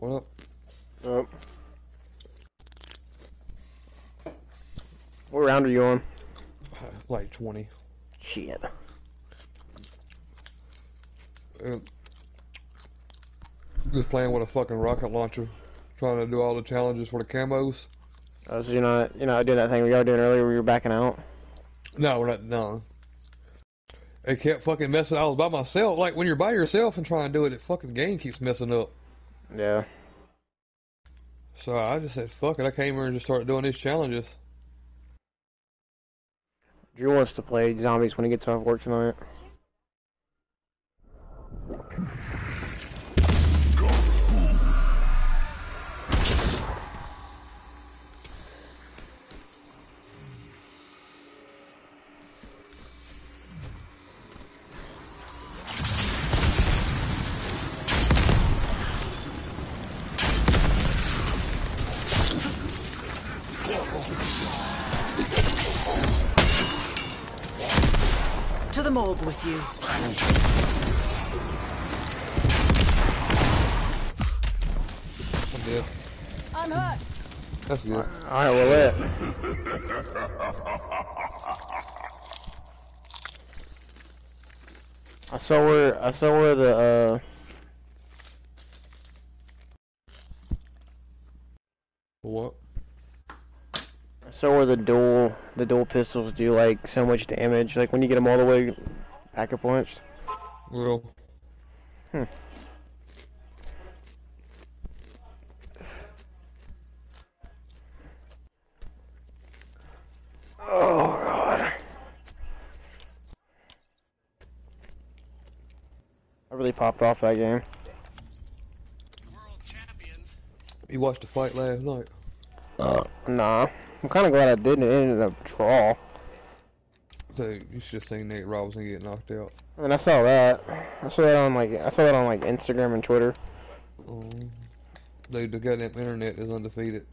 What up? Oh. What round are you on? Like 20. Shit. Uh, just playing with a fucking rocket launcher. Trying to do all the challenges for the camos. Oh, so you're not, you're not doing that thing we were doing earlier where you were backing out? No, we're not, no. It kept fucking messing. I was by myself. Like when you're by yourself and trying to do it, it fucking game keeps messing up. Yeah. So I just said, fuck it. I came here and just started doing these challenges. Drew wants to play zombies when he gets off work tonight. With you. I'm dead. I'm hurt. That's good. Alright, well, lit. I saw where, I saw where the, uh, What? I saw where the dual, the dual pistols do, like, so much damage, like, when you get them all the way pack a punched. Well, Hmm. Oh, God. I really popped off that game. you watched the fight last night. Uh, nah. I'm kind of glad I didn't. It ended up draw. Dude, you should have seen Nate Robinson get knocked out. I mean, I saw that. I saw that on like I saw that on like Instagram and Twitter. Um, dude, the goddamn internet is undefeated.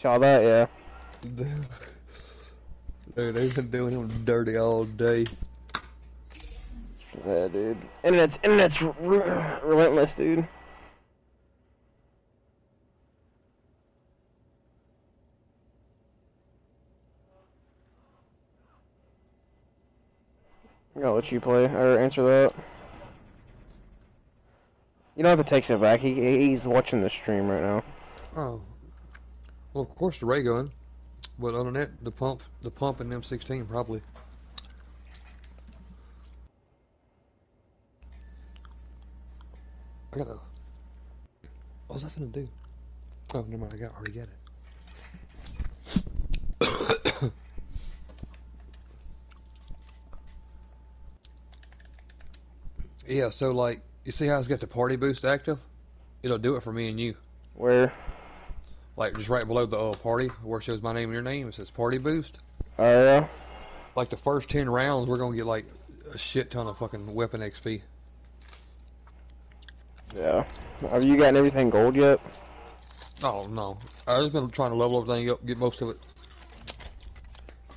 Saw that, yeah. Dude, they've been doing him dirty all day. Yeah, dude. Internet's internet's r- relentless, dude. I'm gonna let you play or answer that. You don't have to it back. He he's watching the stream right now. Oh. Well, of course the ray gun, but other than that, the pump, the pump and M16 probably. I gotta. What was I gonna do? Oh, never mind. I got already got it. Yeah. So like, you see how it's got the party boost active? It'll do it for me and you. Where? Like just right below the uh, party where it shows my name and your name, it says party boost. Oh yeah. Like the first ten rounds, we're gonna get like a shit ton of fucking weapon XP. Yeah. Have you gotten everything gold yet? Oh no, I just been trying to level everything up, get most of it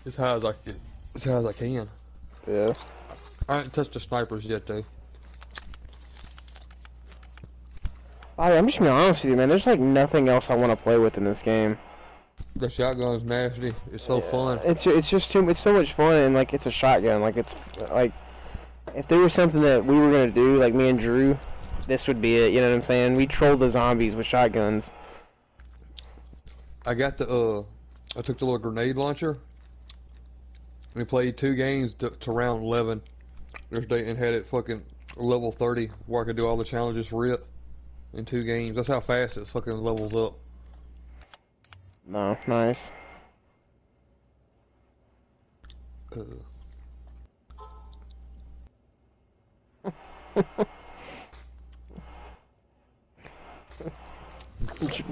as high as I can, as high as I can. Yeah. I haven't touched the snipers yet though. I, I'm just being honest with you, man. There's like nothing else I want to play with in this game. The shotgun's nasty. It's so fun. It's it's just too it's so much fun and like it's a shotgun. Like it's like if there was something that we were gonna do, like me and Drew, this would be it. You know what I'm saying? We trolled the zombies with shotguns. I got the uh, I took the little grenade launcher. We played two games to, to round eleven. There's day and had it fucking level thirty where I could do all the challenges for it in two games. That's how fast it fucking levels up. No, nice. Uh,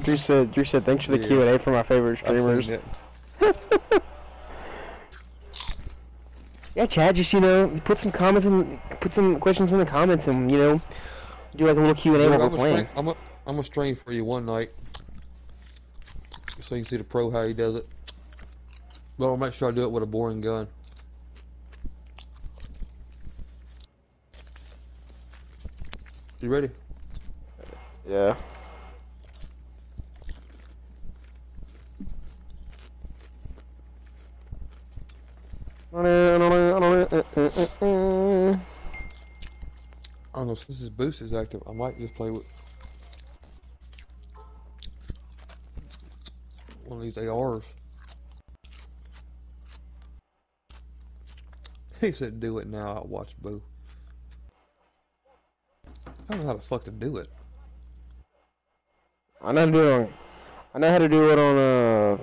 Drew said Drew said thanks for the Yeah. Q and A for my favorite streamers. Yeah, Chad, just you know, put some comments and put some questions in the comments, and you know, do like a little Q and A while we're playing. I'm a, I'm a stream for you one night, so you can see the pro how he does it. But I'll make sure I do it with a boring gun. You ready? Yeah. I don't know since this boost is active. I might just play with one of these ARs. He said, "Do it now." I'll watch Boo. I don't know how the fuck to do it. I know how to do it on. I know how to do it on uh.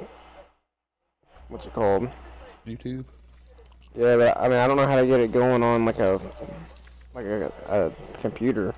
What's it called? YouTube. Yeah, but I mean I don't know how to get it going on like a like a, a computer.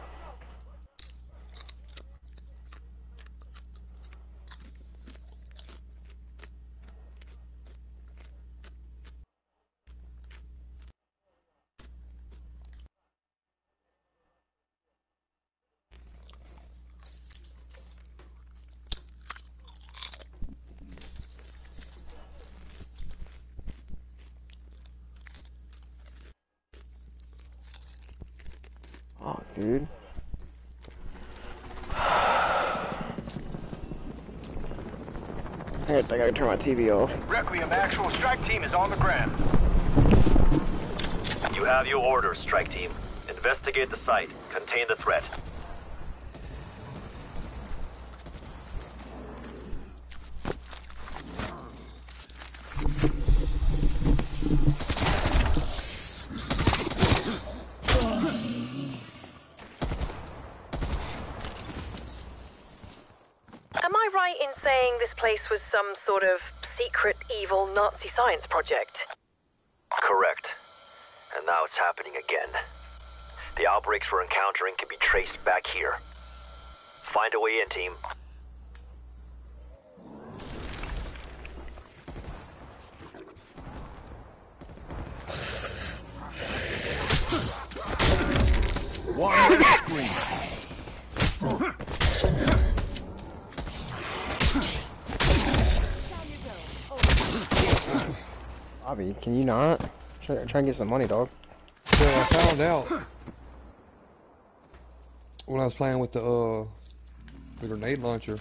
Oh, dude. I gotta turn my TV off. Requiem actual strike team is on the ground. You have your orders, strike team. Investigate the site. Contain the threat. Am I right in saying this place was some sort of secret evil Nazi science project? Correct. And now it's happening again. The outbreaks we're encountering can be traced back here. Find a way in, team. One screen. Bobby, can you not? Try, try and get some money, dog. So I found out when I was playing with the uh the grenade launcher.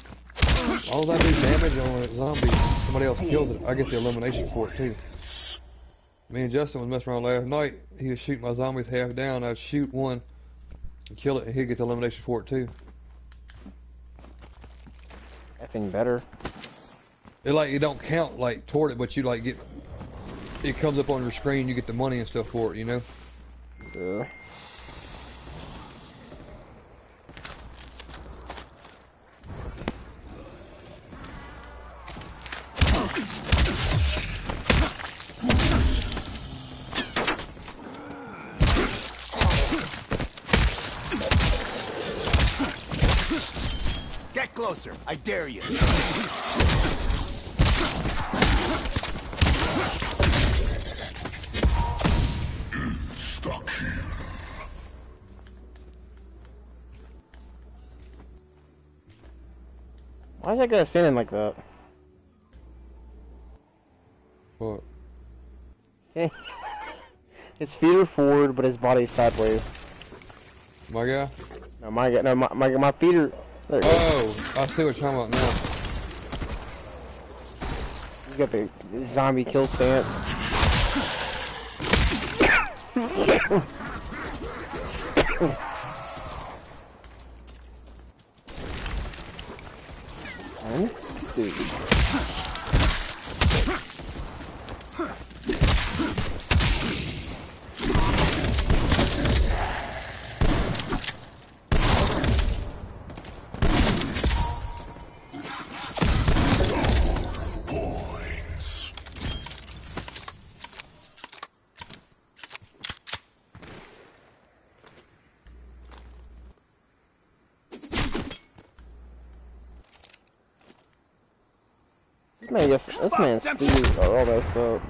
All that do damage on a zombie, somebody else kills it. I get the elimination for it too. Me and Justin was messing around last night. He was shooting my zombies half down. I'd shoot one and kill it, and he gets the elimination for it too. Effing better. It like it don't count like toward it, but you like get it comes up on your screen. You get the money and stuff for it. You know. Duh. Get closer. I dare you. That guy standing like that? What? His feet are forward, but his body's sideways. My guy? No, my guy- no, my my, my feet are. There it goes. Oh, I see what you're talking about now. He's got the zombie kill stance. And, dude. Just, this man's feet are all messed up.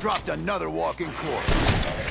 Dropped another walking corpse.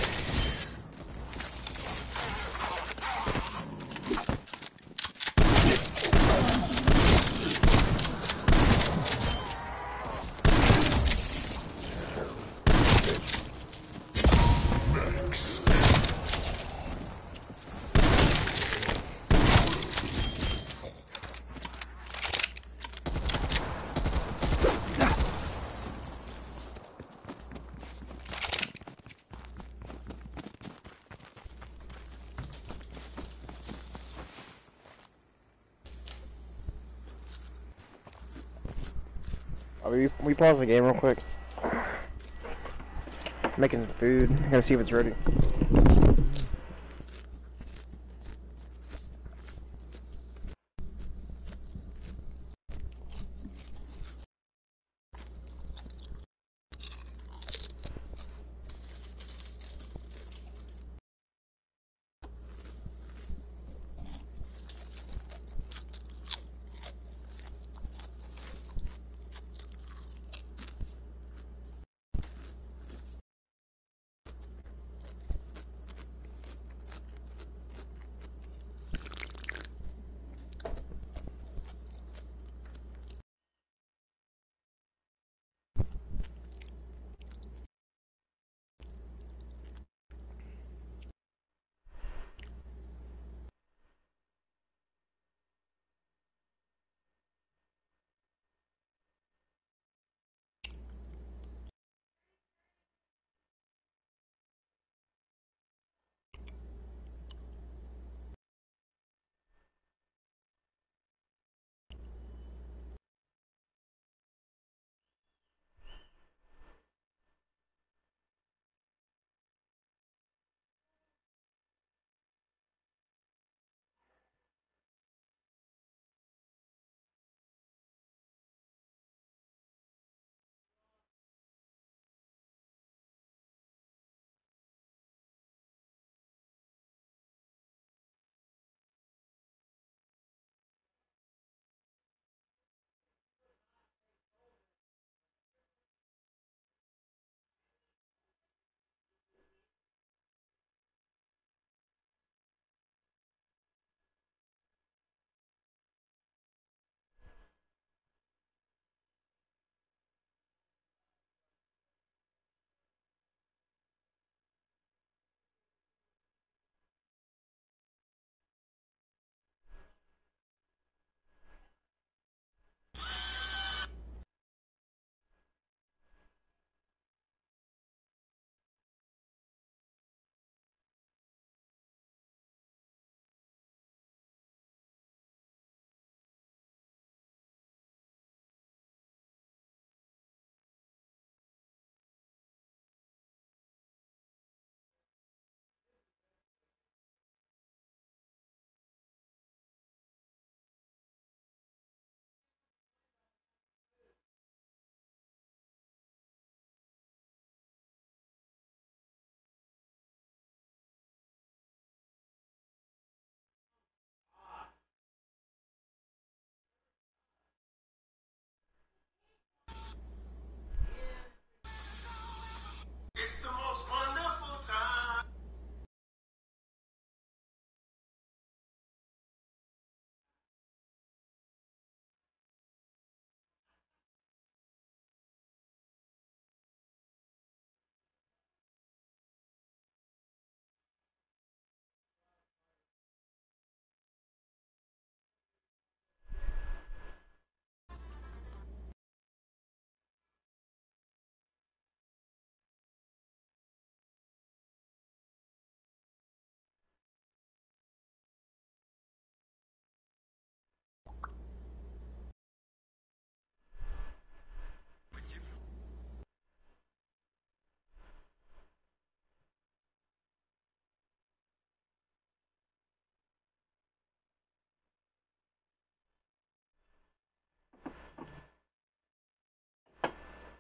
Oh, we we pause the game real quick. Making some food. Gotta see if it's ready.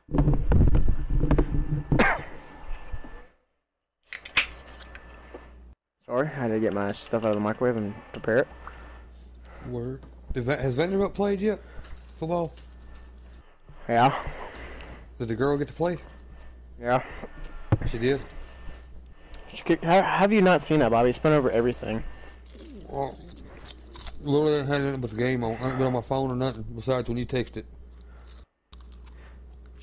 Sorry, I had to get my stuff out of the microwave and prepare it. Word. Va- has Vanderbilt played yet? Football? Yeah, Did the girl get to play? yeah. She did. She kicked, how, have you not seen that, Bobby? It's been over everything. Well, literally had nothing but the game on. I haven't been on my phone or nothing besides when you texted.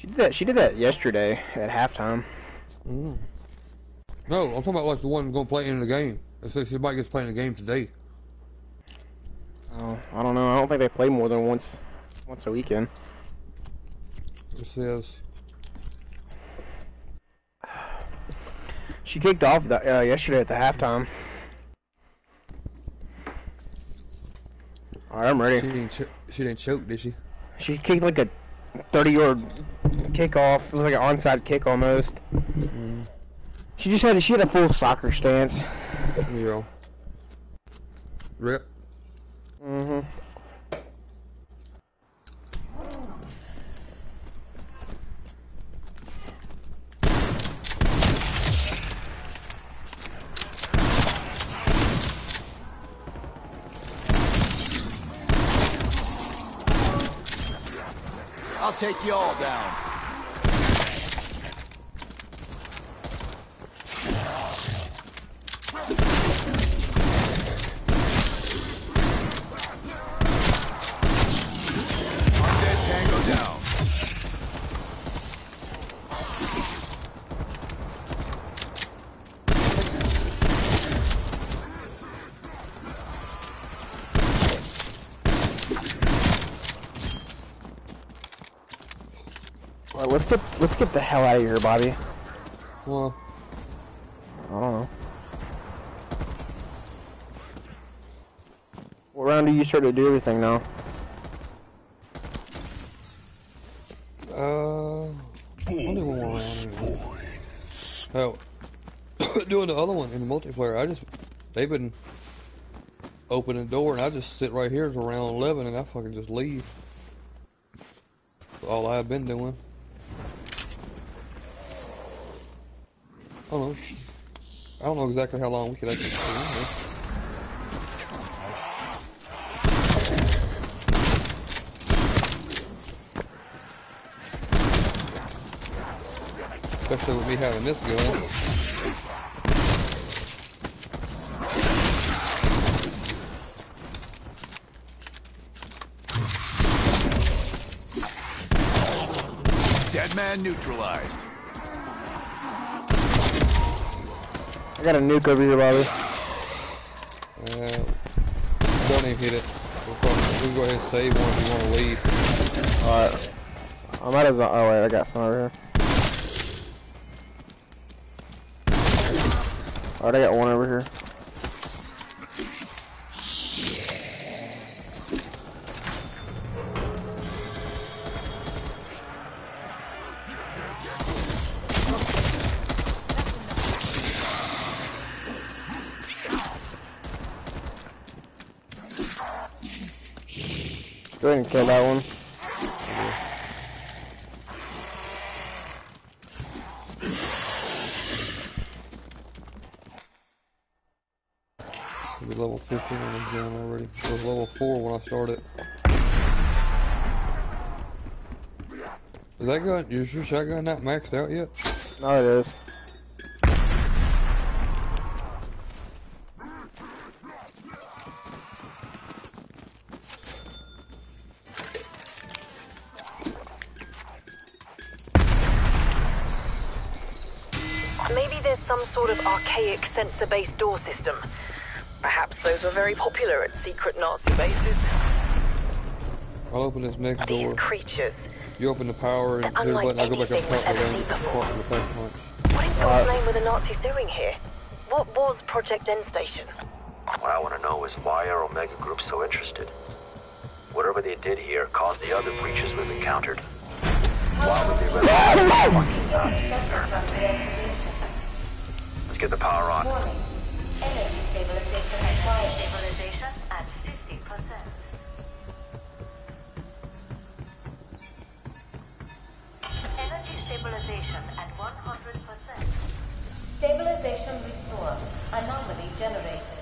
She did that. She did that yesterday at halftime. Mm. No, I'm talking about like the one going to play in the game. It says somebody gets playing the game today. Oh, I don't know. I don't think they play more than once, once a weekend. It says. She kicked off the, uh, yesterday at the halftime. All right, I'm ready. She didn't. She didn't choke, did she? She kicked like a 30 yard kickoff. It was like an onside kick almost. She just had she had a full soccer stance. Yeah. Rip. hmm Take you all down. Let's get the hell out of here, Bobby. Well, I don't know. What round do you start to do everything now? uh, only one more round. Anyway. Hell, doing the other one in the multiplayer, I just they've been opening the door, and I just sit right here till round eleven, and I fucking just leave. That's all I've been doing. I don't know. I don't exactly how long we could actually stay. Especially with me having this gun. Dead man neutralized. I got a nuke over here, Bobby. Uh, don't even hit it. We'll, probably, we'll go ahead and save one if you want to leave. Alright. I might as well. Oh, wait, I got some over here. Alright, I got one over here. Go ahead and kill that one. Should be level 15 on this gun already. It was level 4 when I started. Is that gun, is your shotgun not maxed out yet? No, it is. Sensor-based door system. Perhaps those were very popular at secret Nazi bases. I'll open this next These door. creatures. You open the power and They're hit a unlike button, I go back anything up top we've ever and seen before. punch the pack. What in God's name were the Nazis doing here? What was Project End Station? What I want to know is why are Omega Group so interested? Whatever they did here caused the other breaches we've encountered. Why would they let fucking Nazis here? Let's get the power on. Warning. Energy stabilization required. Stabilization at 50%. Energy stabilization at 100%. Stabilization restored. Anomaly generated.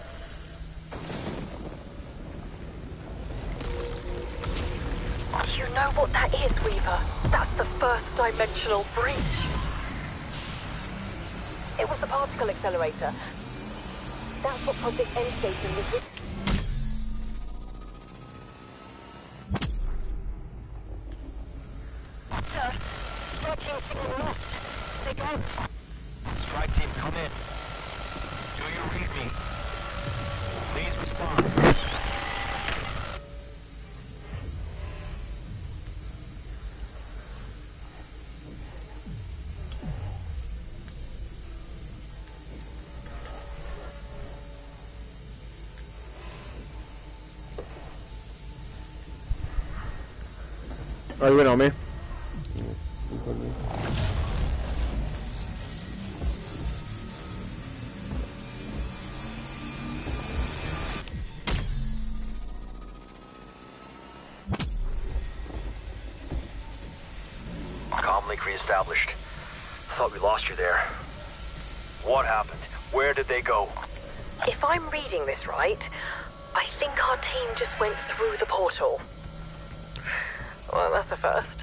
Do you know what that is, Weaver? That's the first dimensional breach. It was the particle accelerator. That's what Project End Station was Oh, you went on me? behind me. Comm link reestablished. Thought we lost you there. What happened? Where did they go? If I'm reading this right, I think our team just went through the portal. Well, that's a first.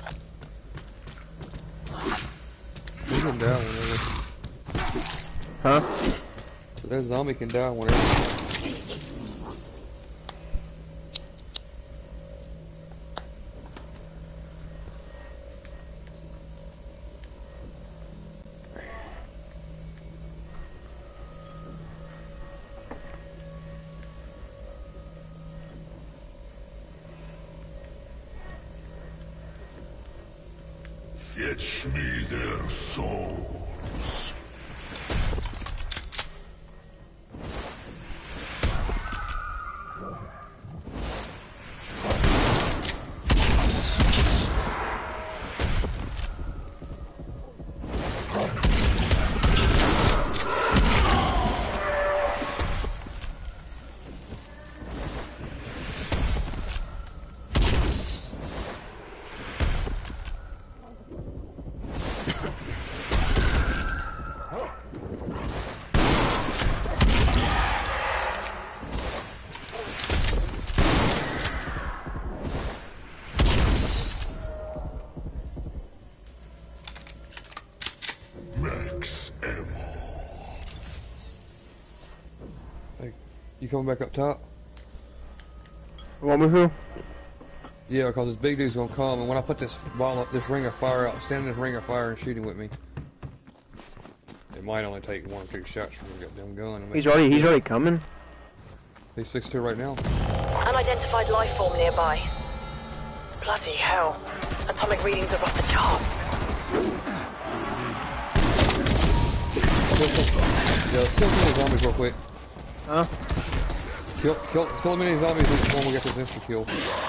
He can die whenever. Huh? That zombie can die whenever. Coming back up top? Want me to? Yeah, because this big dude's gonna come, and when I put this ball up, this ring of fire out, stand in this ring of fire and shoot him with me. It might only take one or two shots from the goddamn gun. I mean, He's already he's already coming. He's 6'2 right now. Unidentified life form nearby. Bloody hell. Atomic readings are off the chart. Kill some, yeah, let's kill some of the zombies real quick. Huh? Kill, kill, kill as many zombies before we get this insta kill.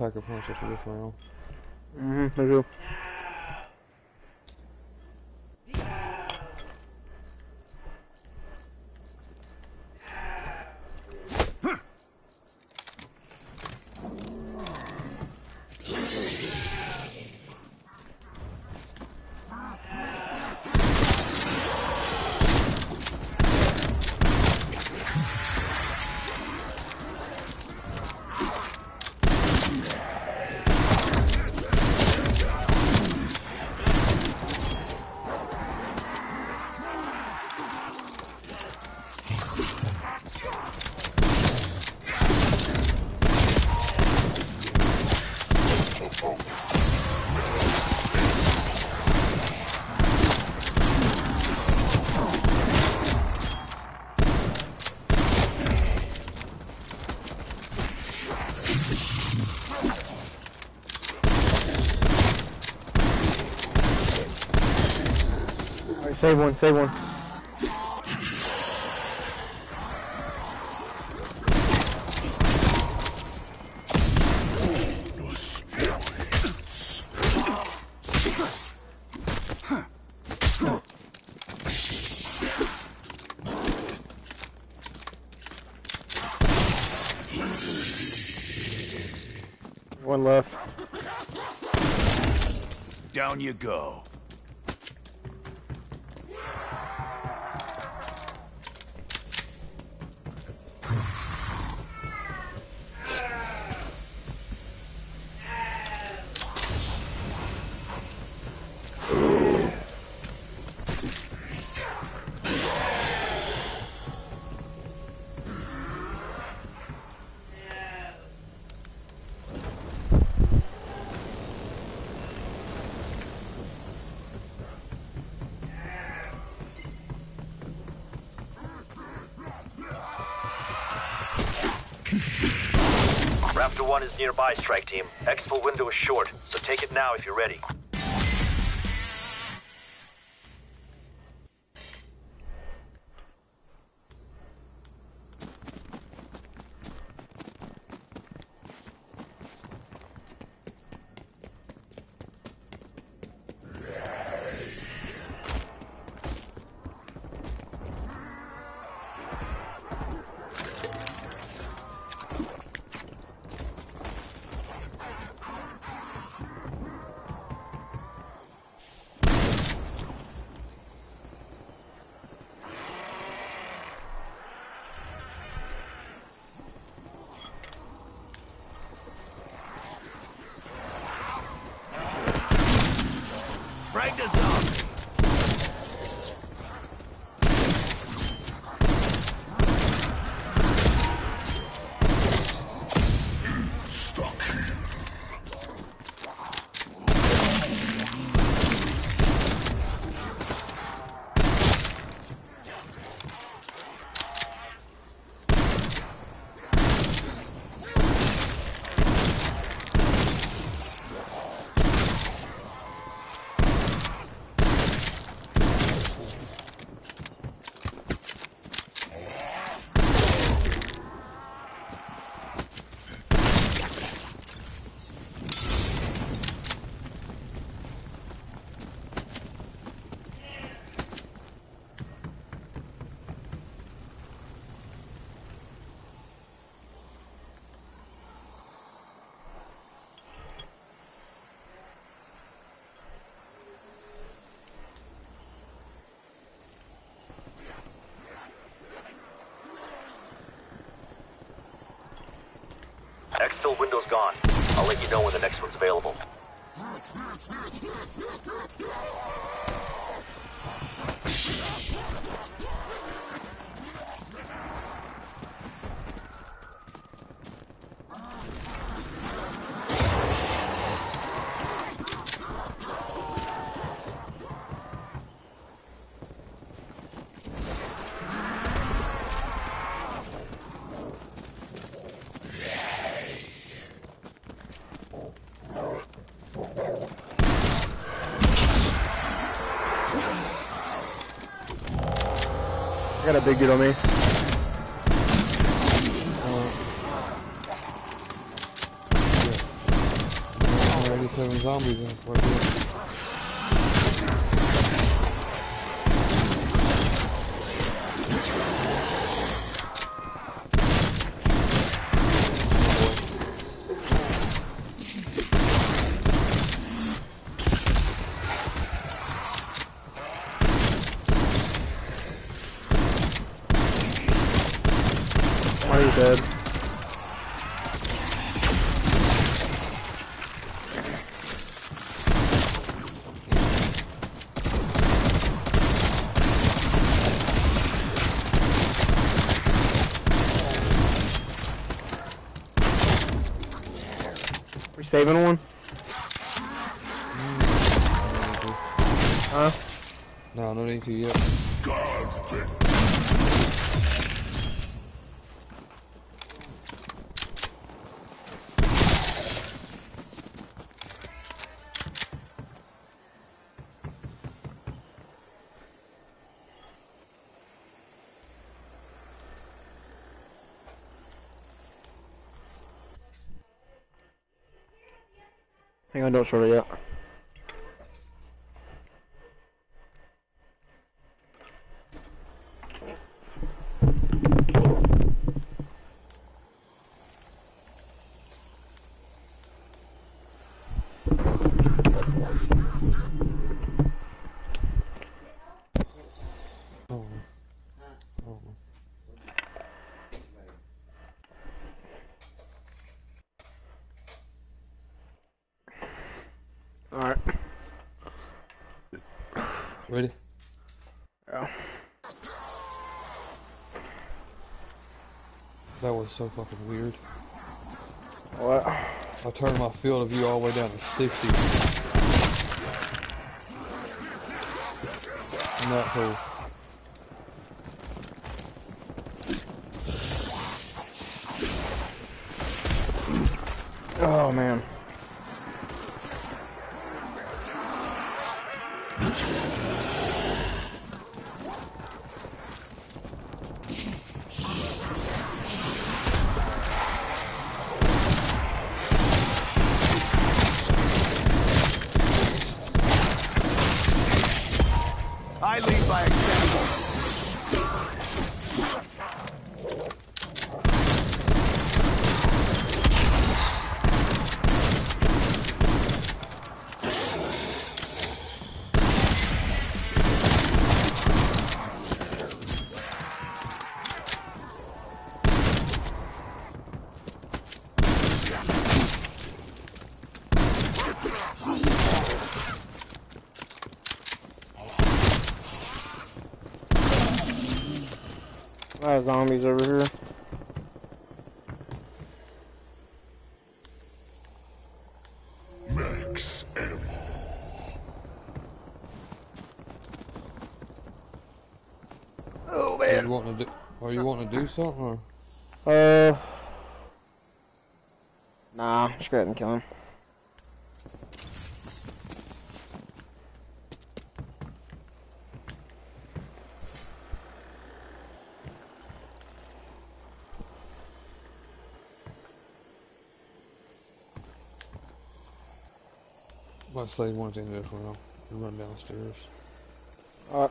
Pack a punch after this round. Mm-hmm. I do. Save one, save one. One left. Down you go. Is nearby, strike team. Exfil window is short, so take it now if you're ready. Next one's available. Got a big dude on me. Uh, Already seven zombies in right here. Hang on, don't short it yet. Alright. Ready? Yeah. Was so fucking weird. What? I turned my field of view all the way down to 60. Not cool. Oh man. Zombies over here. Max ammo. Oh Are you wanting to do? Are you wanting to do something? Or? Uh. Nah, just go ahead and kill him. I say one thing this one. I'll run downstairs. Uh,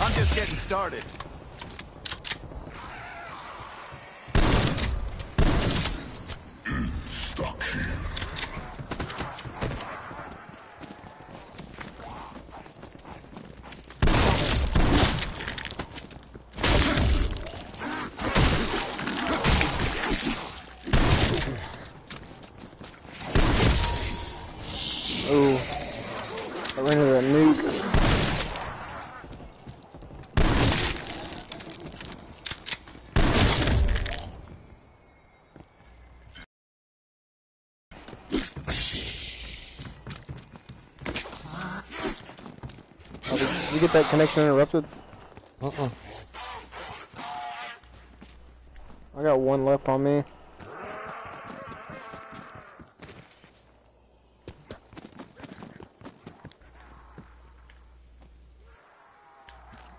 I'm just getting started. Stuck here. ooh. I ran into that nuke. Oh, did did you get that connection interrupted? Uh-uh. I got one left on me.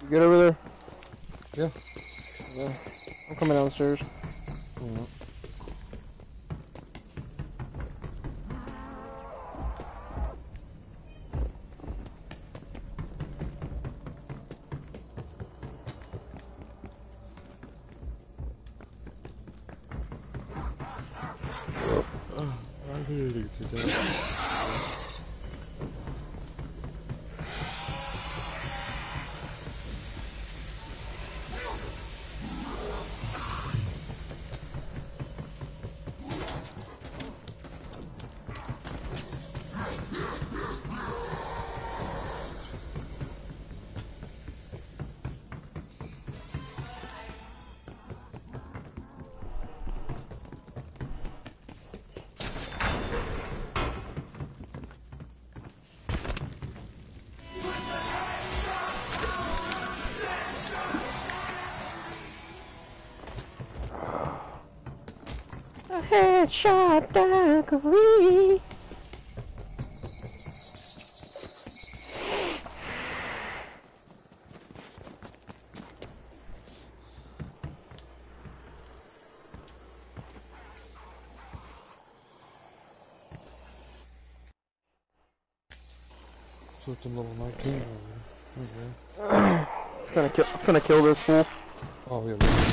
You good over there? Yeah. Yeah. I'm coming downstairs. It's a level 19 over there. Gonna kill, gonna kill this fool. Oh, yeah. yeah.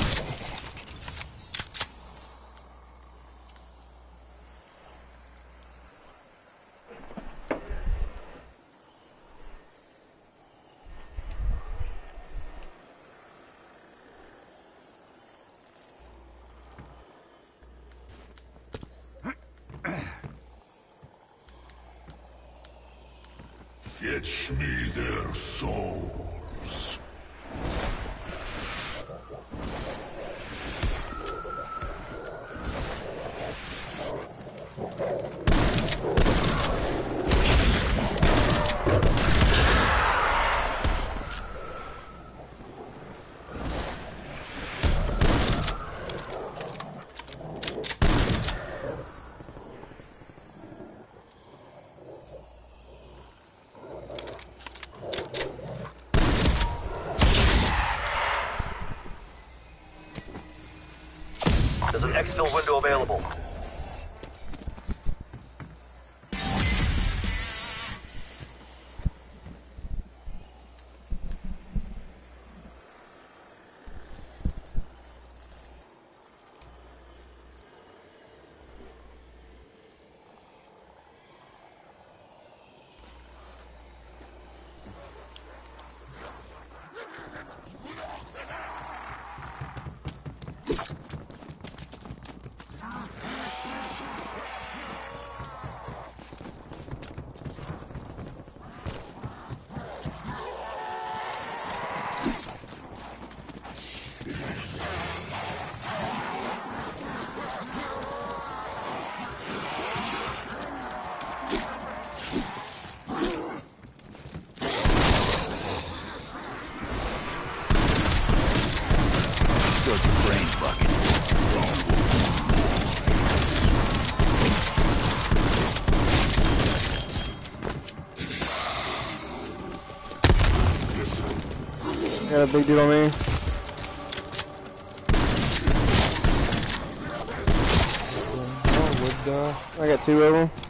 Fetch me their souls. A big dude on me. I got two of them.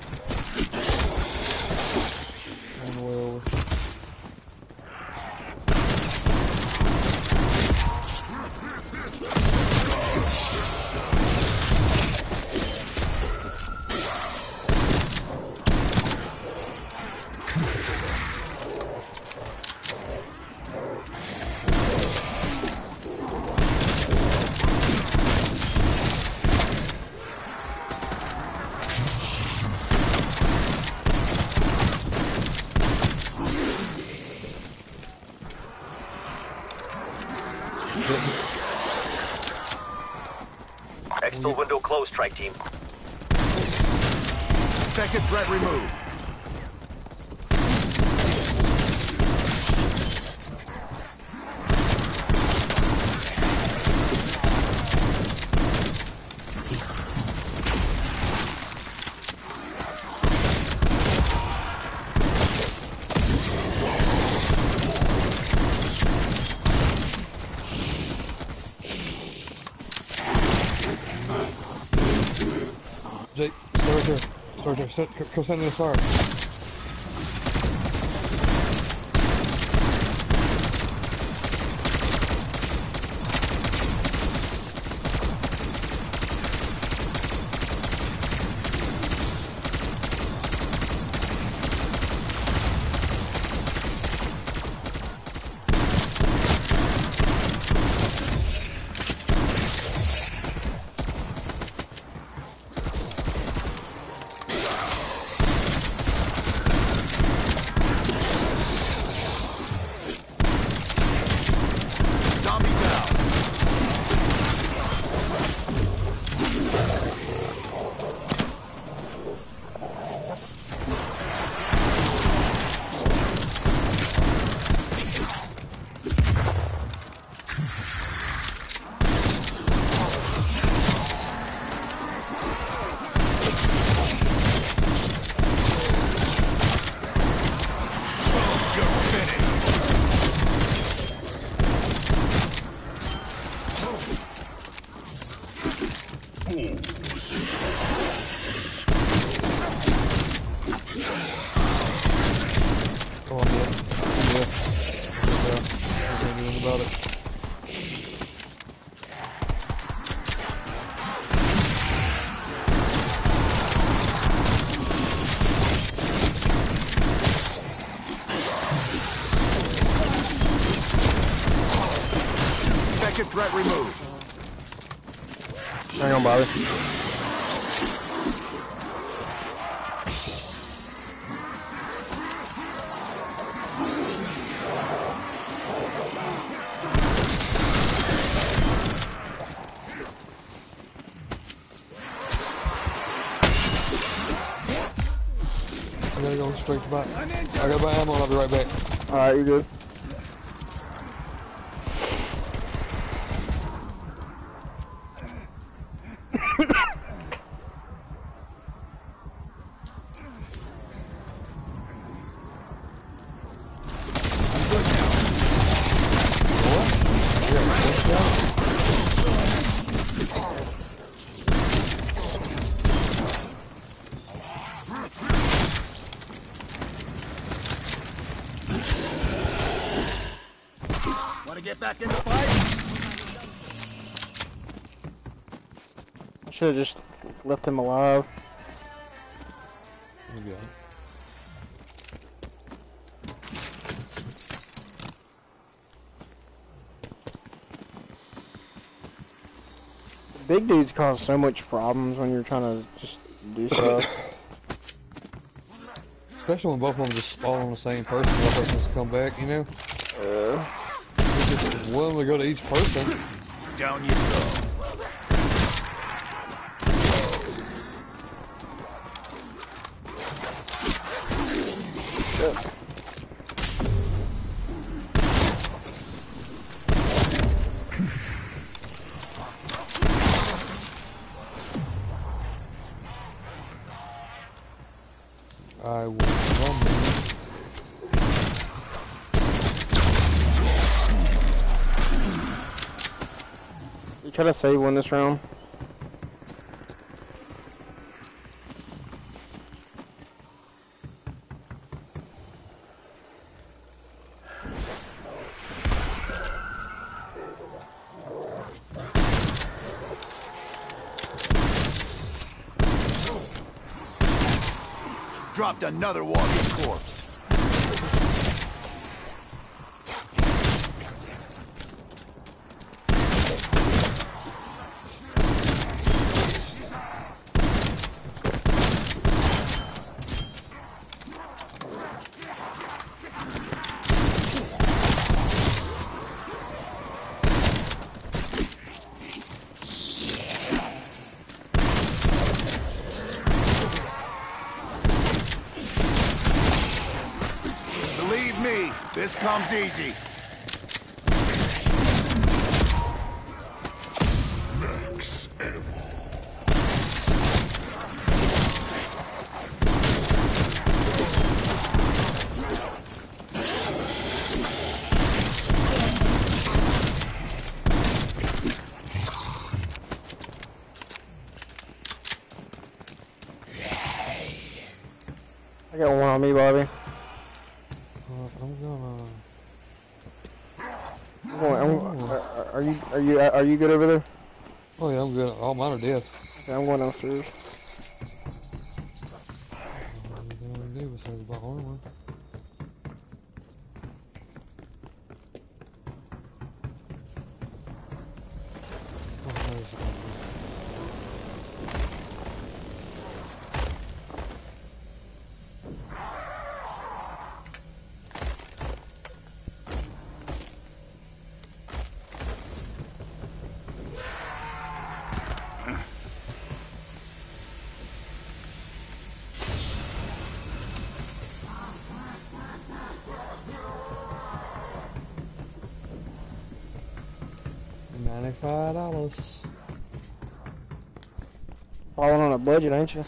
Exfil window closed, strike team. Second threat removed. Jake, stay right there. Stay right there. Sit, go- stand in this fire. Threat removed. Hang on, Bobby. I gotta go straight to back. I gotta buy ammo I'll be right back. Alright, you're good. Should have just left him alive. You got it. Big dudes cause so much problems when you're trying to just do stuff. Especially when both of them just spawn on the same person, one person's come back, you know? Uh, It's just willing to go to each person. Down you go. This round. Dropped another walking corpse. Believe me, this comes easy. Are you good over there? Oh yeah, I'm good. All mine are dead. Okay, I'm going downstairs. Falling on a budget, ain't you?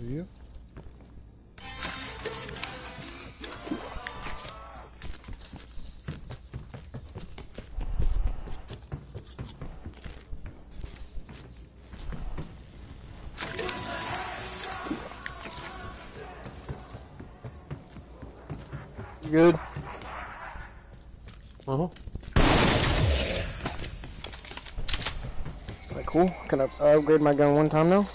Yeah. You good? Uh huh. Alright, cool. Can I upgrade my gun one time now?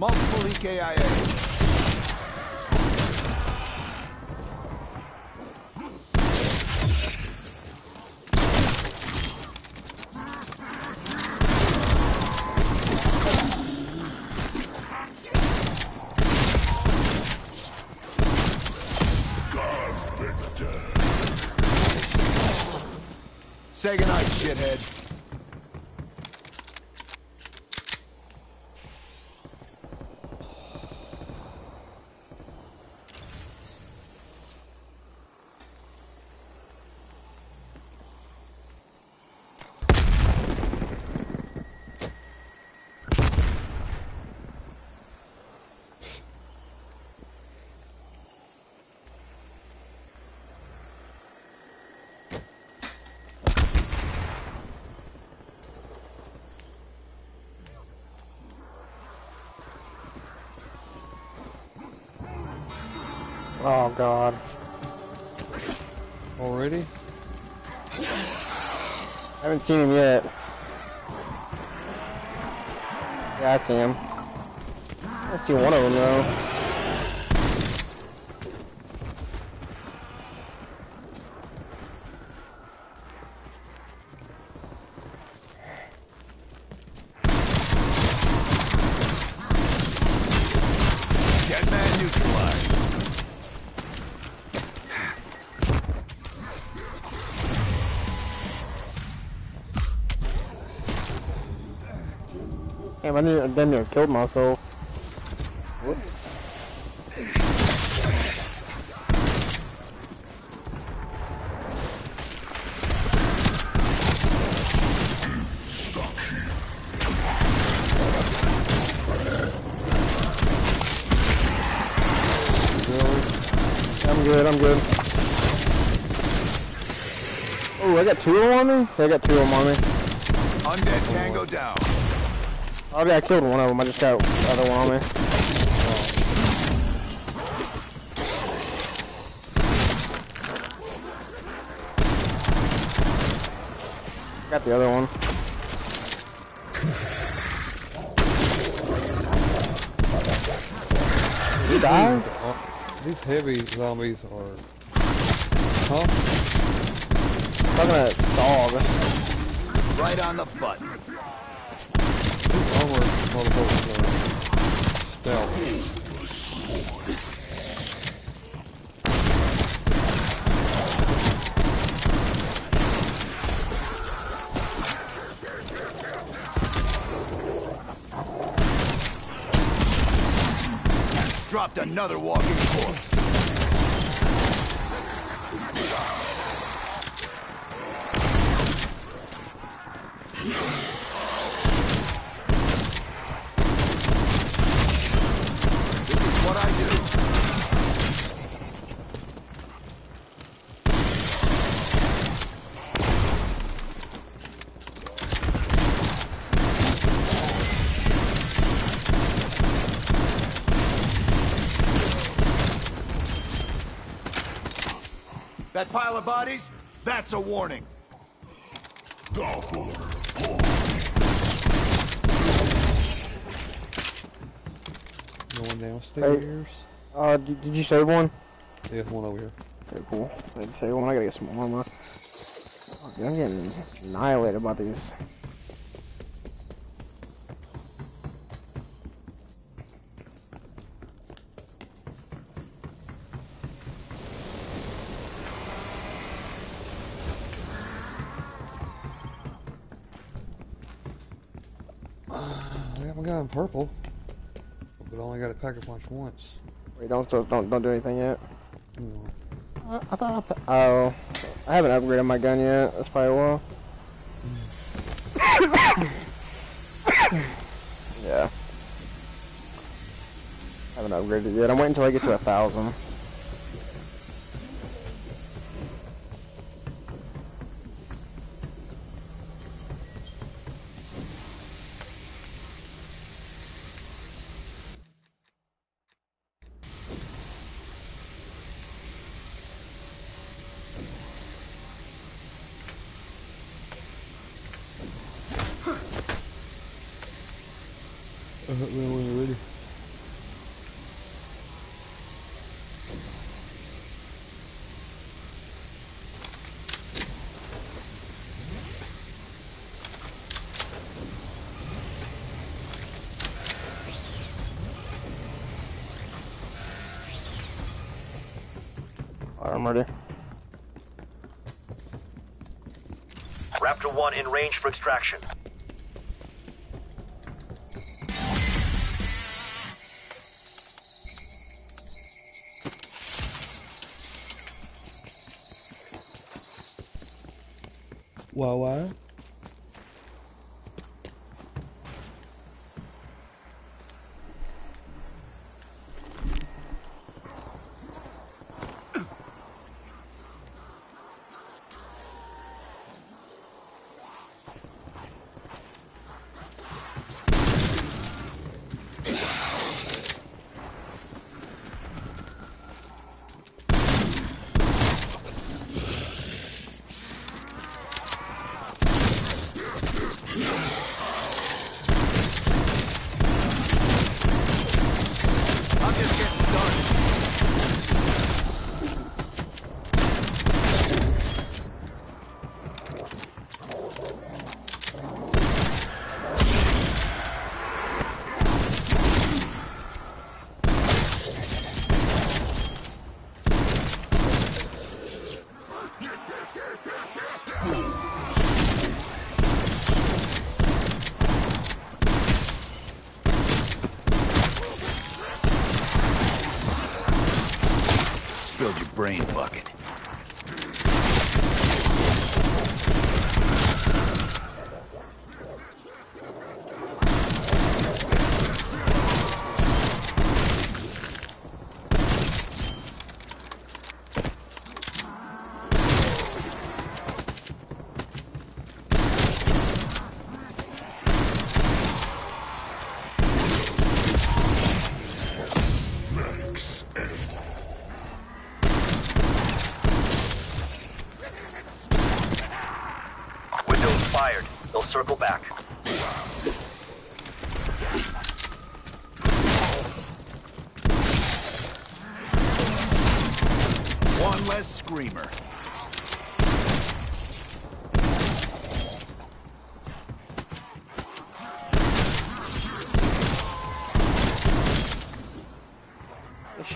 Multiple EKIA. Say goodnight, shithead. Oh god. Already? haven't seen him yet. Yeah, I see him. I see one of them though. Damn, I didn't, didn't even killed myself. Whoops. I'm good, I'm good. Oh, I got two of them on me? I got two of them on me. Undead Tango down. Oh, yeah, I killed one of them. I just got the other one on me. Got the other one. Did he die? These uh, heavy zombies are. Huh? Talking about dog. Right on the button. Motherfuckers are stout. Dropped another walking corpse. This is what I do. That pile of bodies? That's a warning. Double. Going downstairs. Uh, did, did you save one? Yeah, one over here. Very cool. I did save one. I gotta get some armor. I'm getting annihilated by these. Purple, but I only got a pack a punch once. Wait, don't don't don't do anything yet. No. I, I thought I put, oh, I haven't upgraded my gun yet. That's probably why. yeah. I haven't upgraded yet. I'm waiting until I get to a thousand. Uh, when you're ready. Alright, I'm ready. Raptor 1 in range for extraction.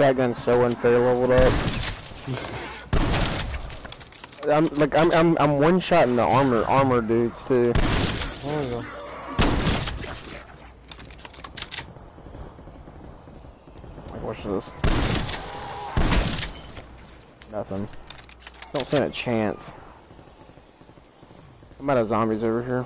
Shotgun's so unfair leveled up. I'm like I'm I'm I'm one shot in the armor armor dudes too. Oh watch this. Nothing. Don't stand a chance. I'm out of zombies over here.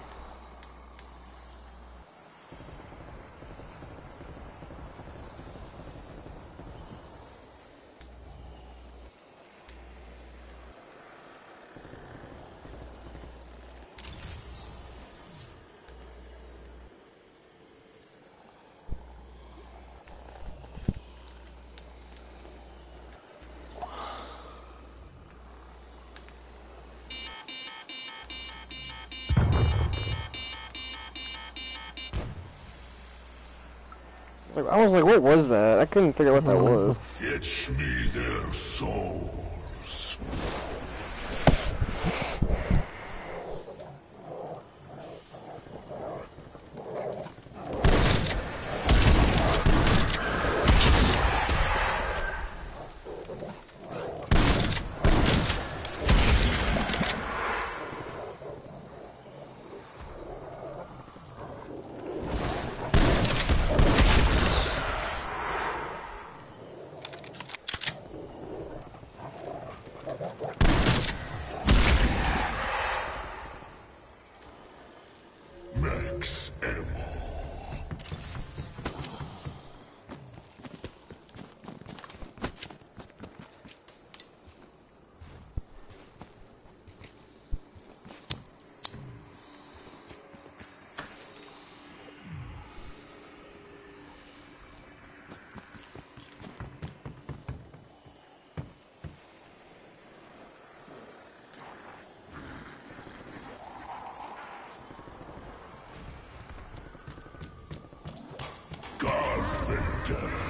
I was like, what was that? I couldn't figure out what that hmm. was. Fetch me their souls. Max ammo. Carpenter.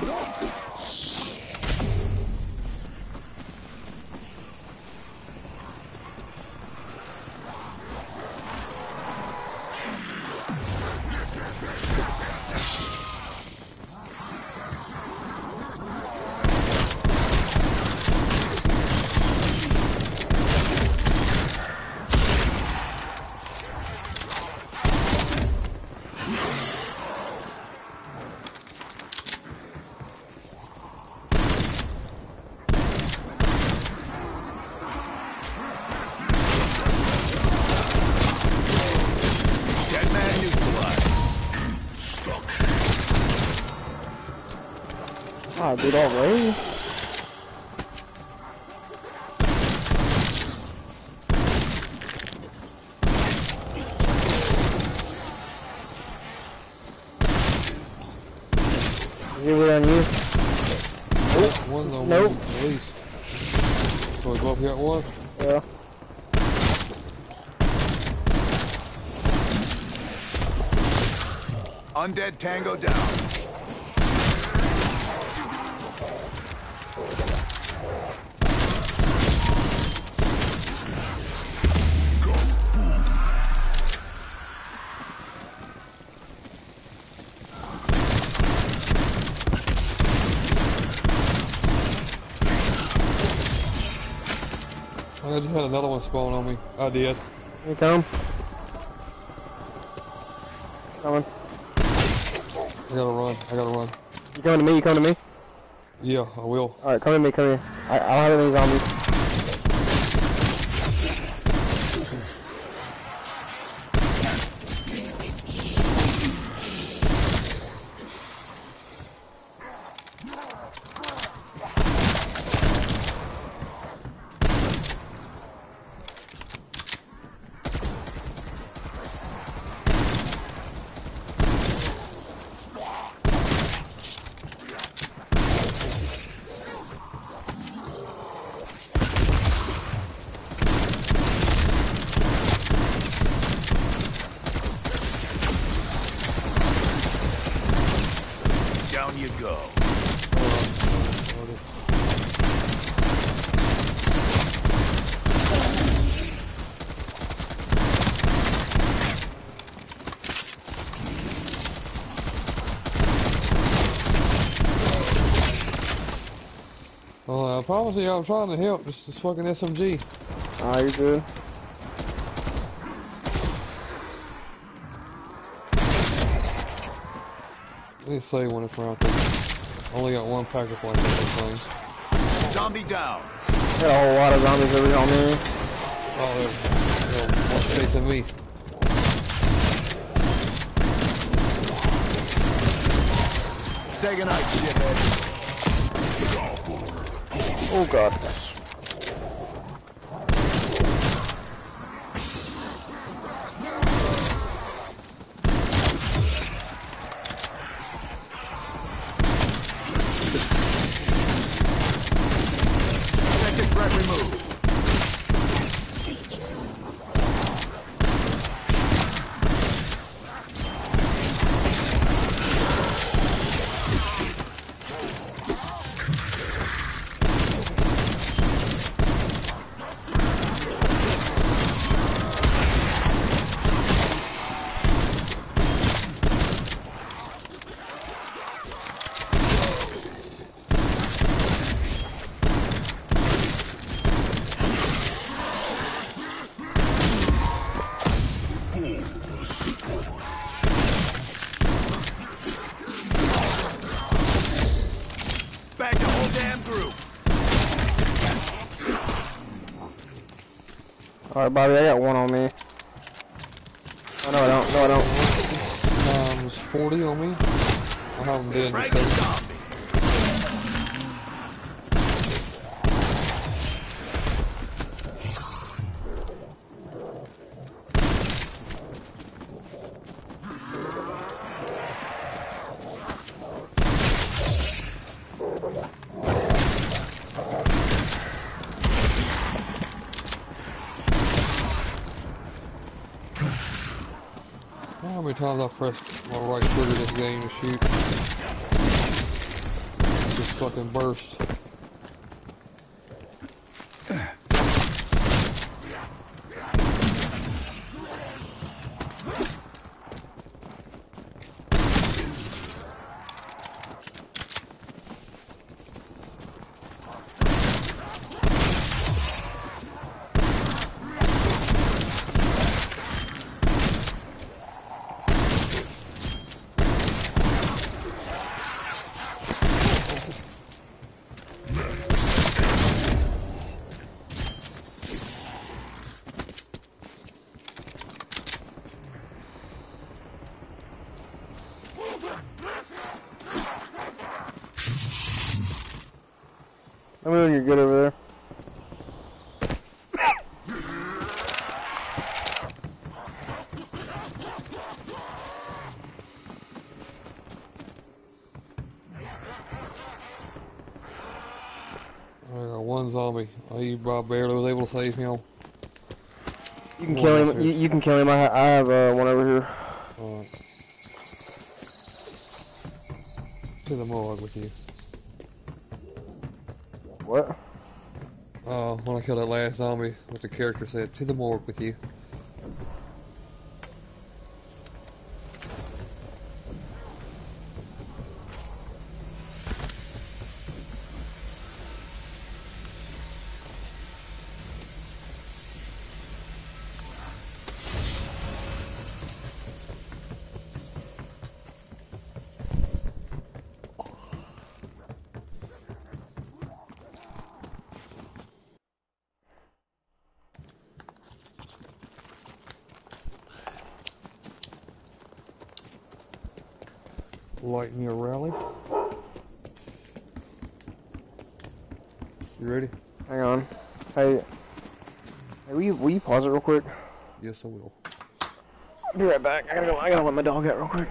Dead Oh, dude, already? Is it on you? One though. Nope. one At least. So we both got one. Yeah. Undead Tango down. Spawn on me. I did. Here you come. Coming. I gotta run. I gotta run. You coming to me? You coming to me? Yeah, I will. Alright, come to me, come here. I, I don't have any zombies. I promise you, I'm trying to help. This this fucking SMG. Ah, you're good. Let me say when it's around there. Only got one pack of like this thing. Zombie down. Got a whole lot of zombies over here on me. Oh, they're, they're chasing me. Say goodnight, shithead. Oh god. Alright, Bobby, I got one on me. Oh, no, I don't. No, I don't. Times 40 on me. I have them pressed my right trigger this game to shoot? Just fucking burst. Let me know when you're good over there. I got one zombie. I barely was able to save him. You can One kill him. You, you can kill him. I, ha- I have uh, one over here. Uh, to the morgue with you. What? Uh, when I killed that last zombie, what the character said, to the morgue with you. Light me a rally. You ready? Hang on. Hey. Hey, will you, will you pause it real quick? Yes, I will. I'll be right back. I gotta go. I gotta let my dog out real quick.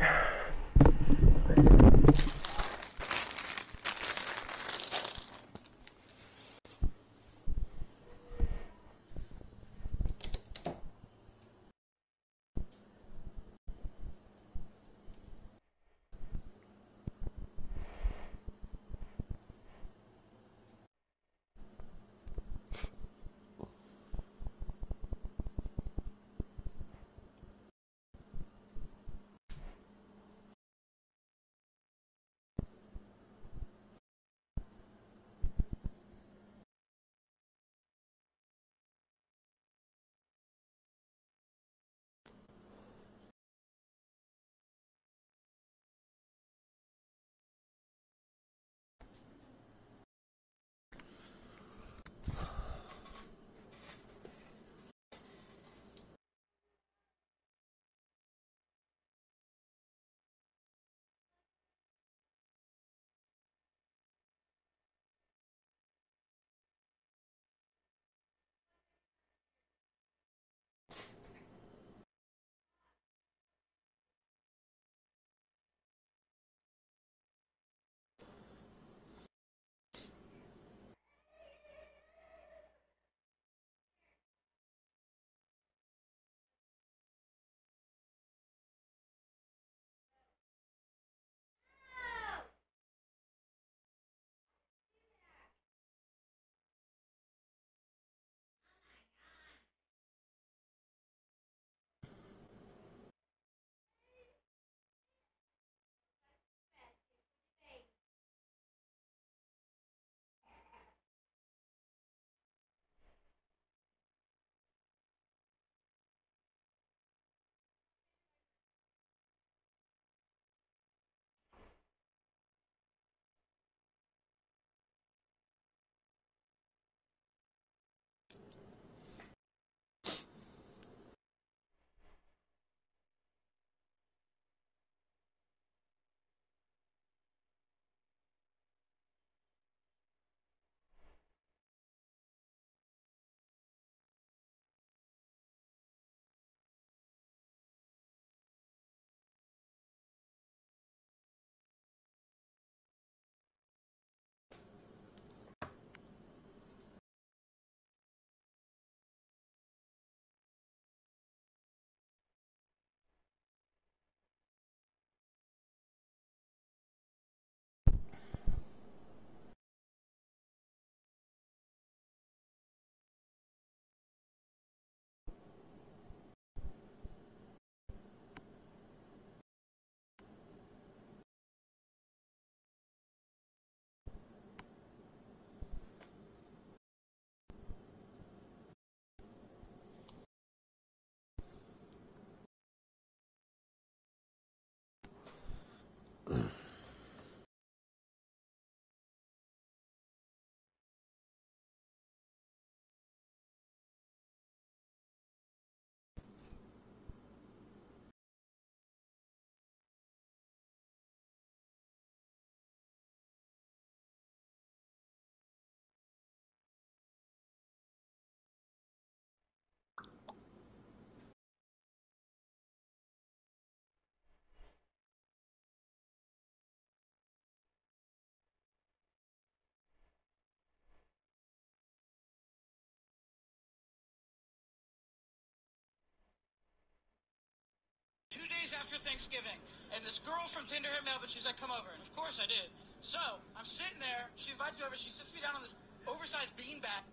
After Thanksgiving, and this girl from Tinder hit me up and she said, come over. And of course I did. So, I'm sitting there, she invites me over, she sits me down on this oversized beanbag.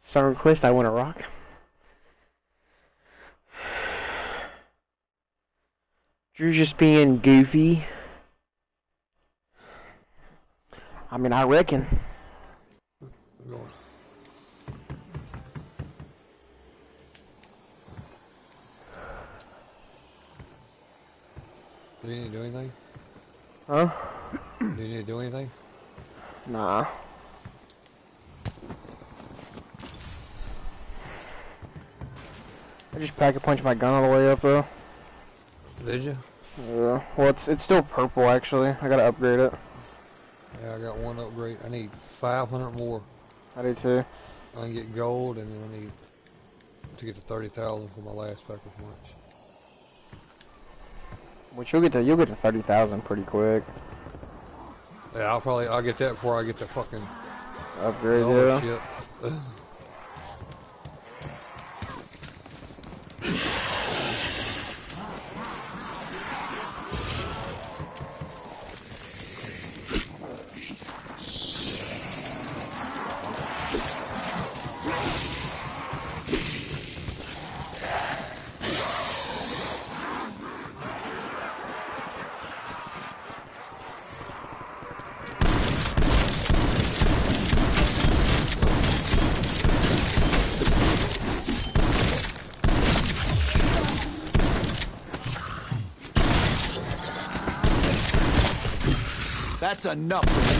Song request, I want to rock. Drew's just being goofy. I mean, I reckon. Do you need to do anything? Huh? Do you need to do anything? Nah. I just pack a punch my gun all the way up though. Did you? Yeah. Well, it's it's still purple actually. I gotta upgrade it. Yeah, I got one upgrade. I need 500 more. I do too. I can get gold, and then I need to get to 30,000 for my last pack of punch. Which you'll get to you'll get to thirty thousand pretty quick. Yeah, I'll probably I'll get that before I get the fucking Upgrade oh yeah. shit. enough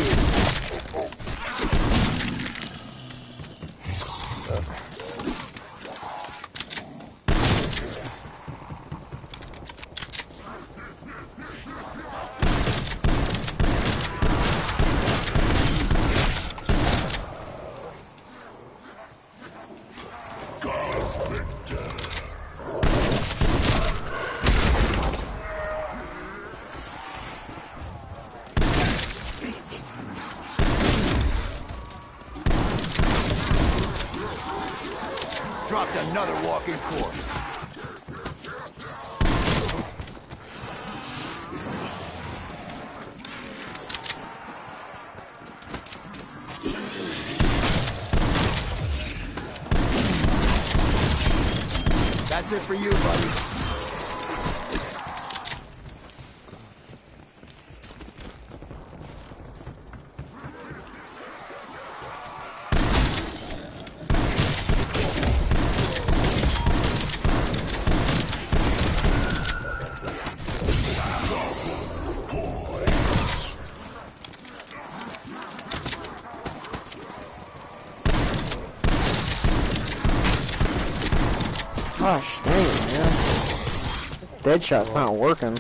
walking corpse. Gosh dang it, man. Dead shot's not working.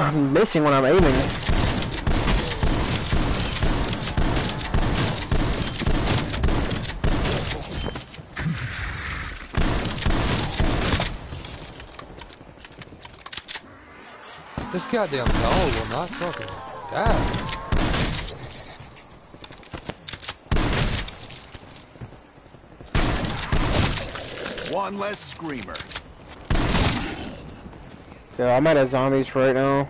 I'm missing when I'm aiming. This goddamn dog will not fucking die. One less screamer. So I'm out of zombies for right now.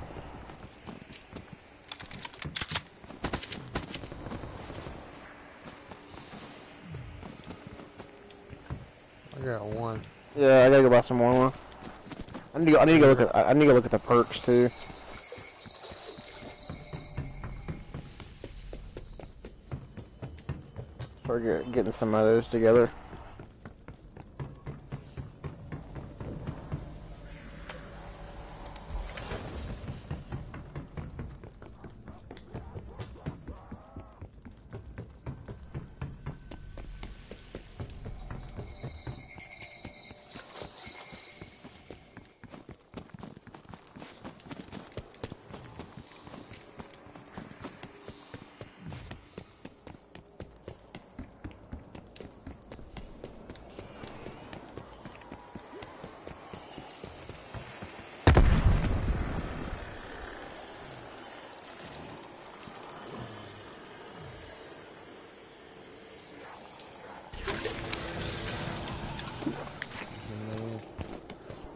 I got one. Yeah, I gotta go buy some more. I need to go, I need to go look at I I need to go look at the perks too. Start get, getting some of those together.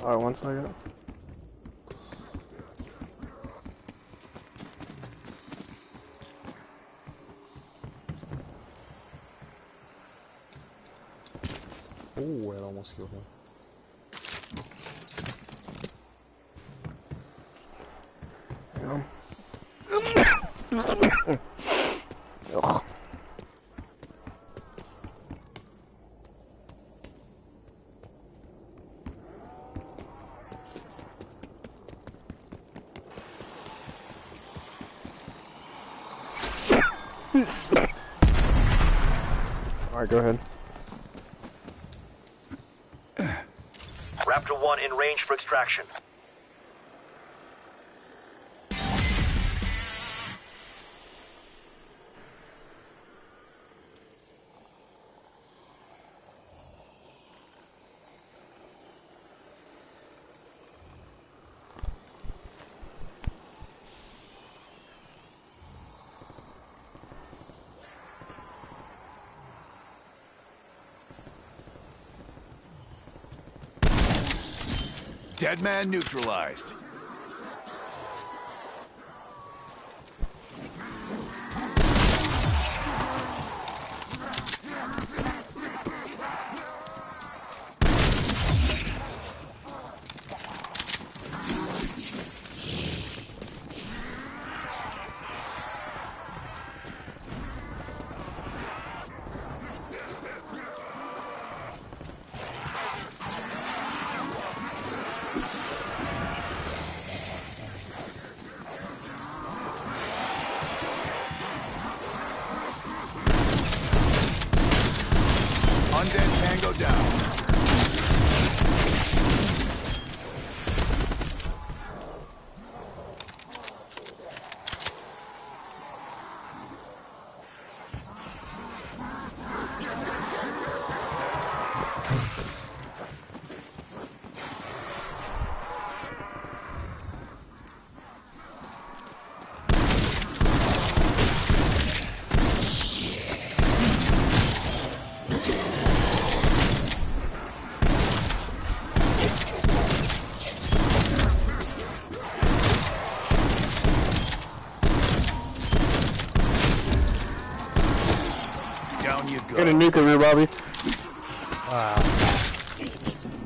Alright, one second. Oh, that almost killed him. Ugh. Alright, go ahead. Raptor 1 in range for extraction. Dead man neutralized. Get a nuke over here, Bobby. Wow.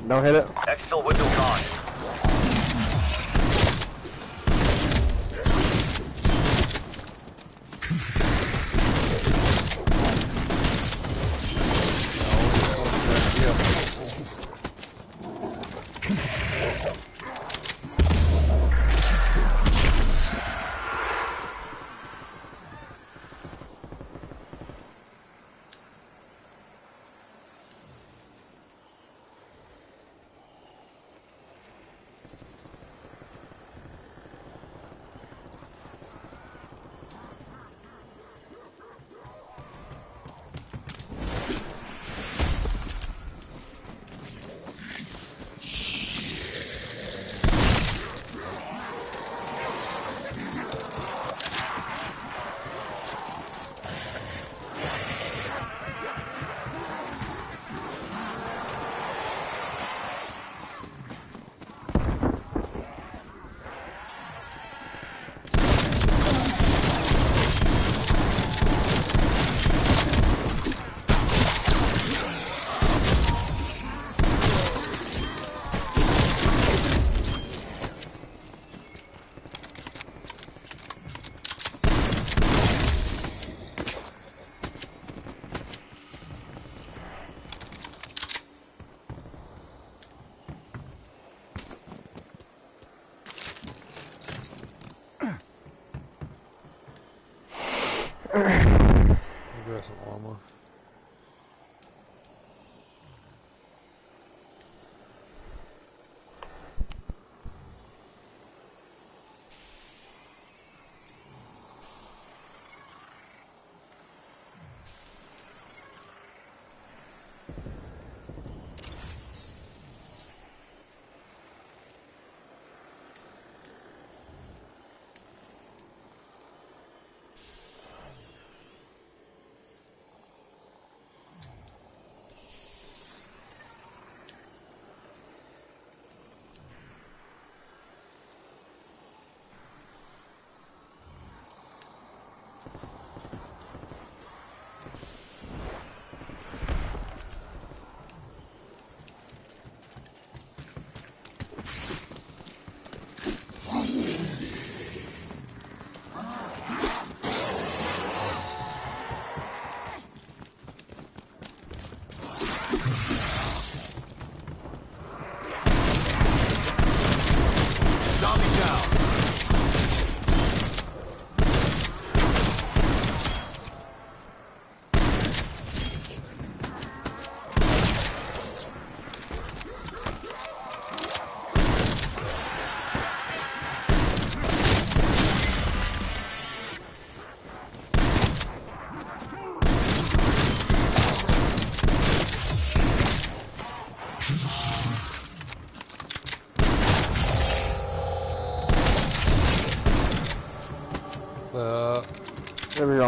Don't hit it. Exfil window gone.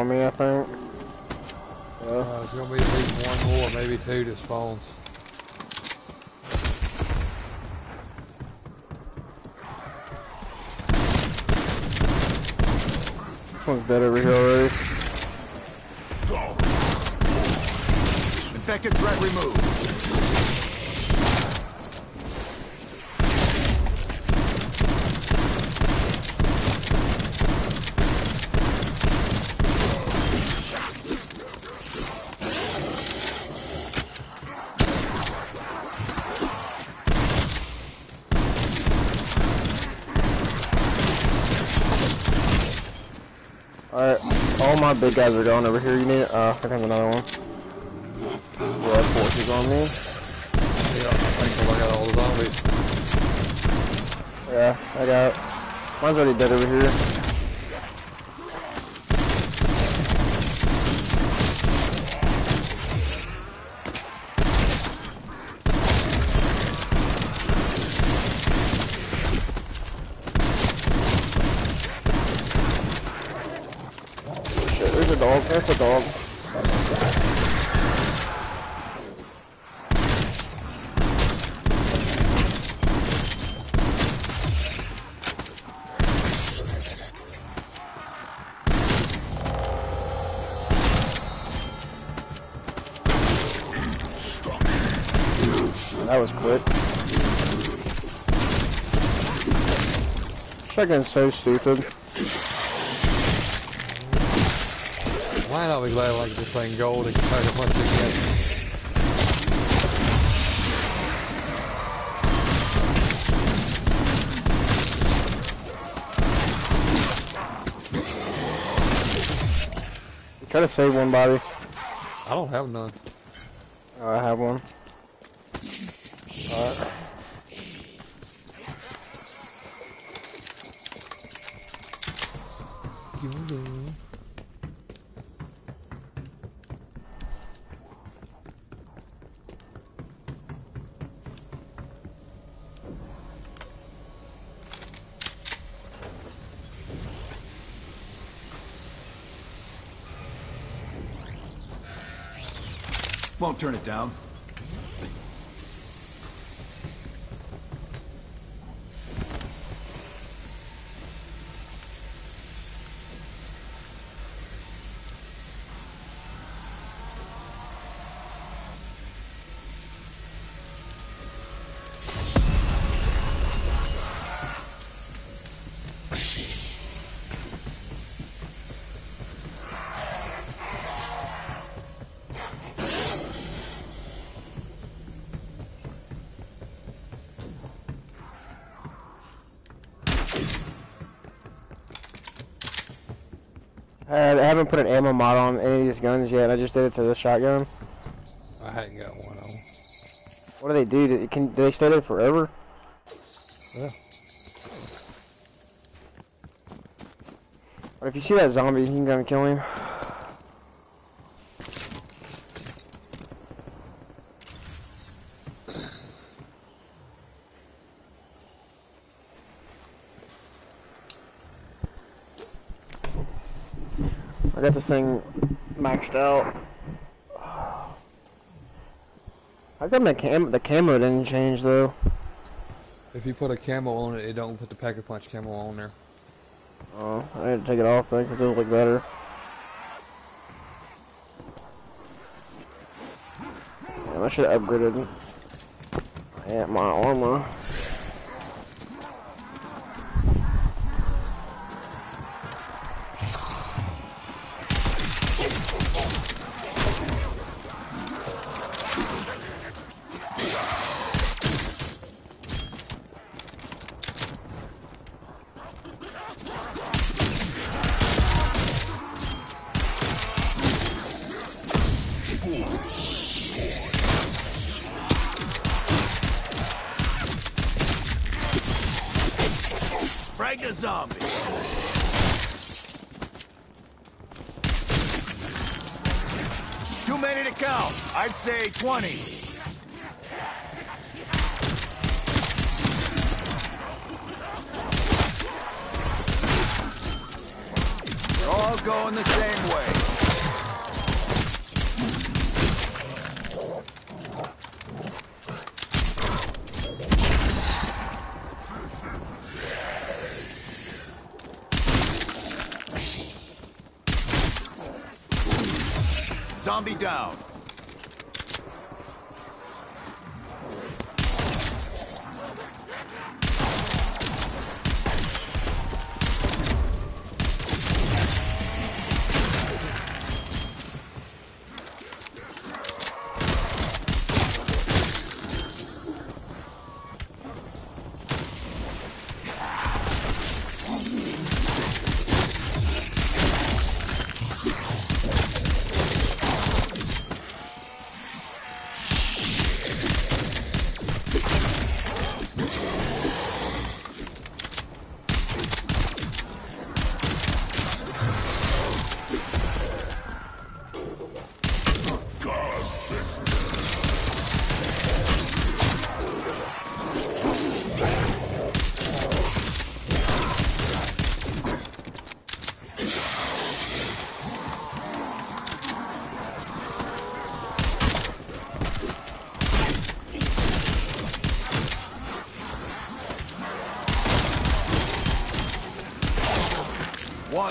On me, I think. Yeah. uh, it's gonna be at least one more, maybe two that spawns. This one's dead over here already. Infected threat removed. Alright, all my big guys are going over here. You need, uh, I have another one. Yeah, forces on me. Yeah, I think I got all the zombies. Yeah, I got, mine's already dead over here. Shotgun's so stupid. Why not be glad like this thing gold and compared to it gets? Try to save one body. I don't have none. Oh, I have one. Won't turn it down. Haven't put an ammo mod on any of these guns yet. I just did it to the shotgun. I hadn't got one on. What do they do? Do, can, do they stay there forever? Yeah. But if you see that zombie, you can go and kill him. This thing maxed out. How come the cam the camo didn't change though? If you put a camo on it, it don't put the pack a punch camo on there. Oh, I had to take it off then because it'll look better. Damn, I should have upgraded yeah, my armor. 20.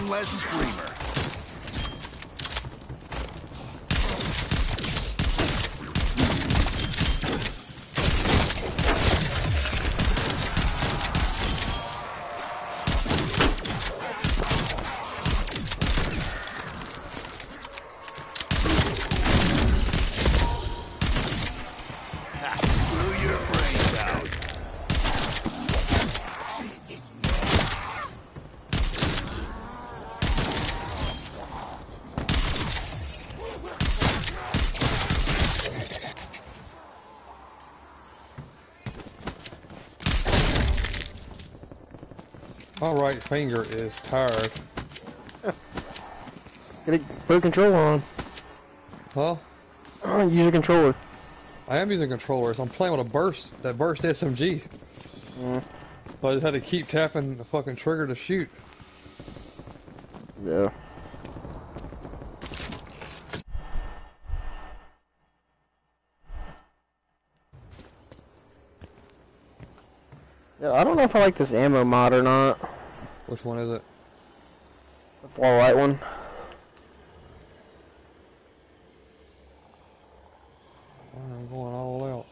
One less screamer. Blew your brains out. My right finger is tired. Get a, put a controller on. Huh? Use a controller. I am using controllers. I'm playing with a burst, that burst SMG. Mm. But I just had to keep tapping the fucking trigger to shoot. Yeah. Yeah, I don't know if I like this ammo mod or not. Which one is it? The far right one. I'm going all out.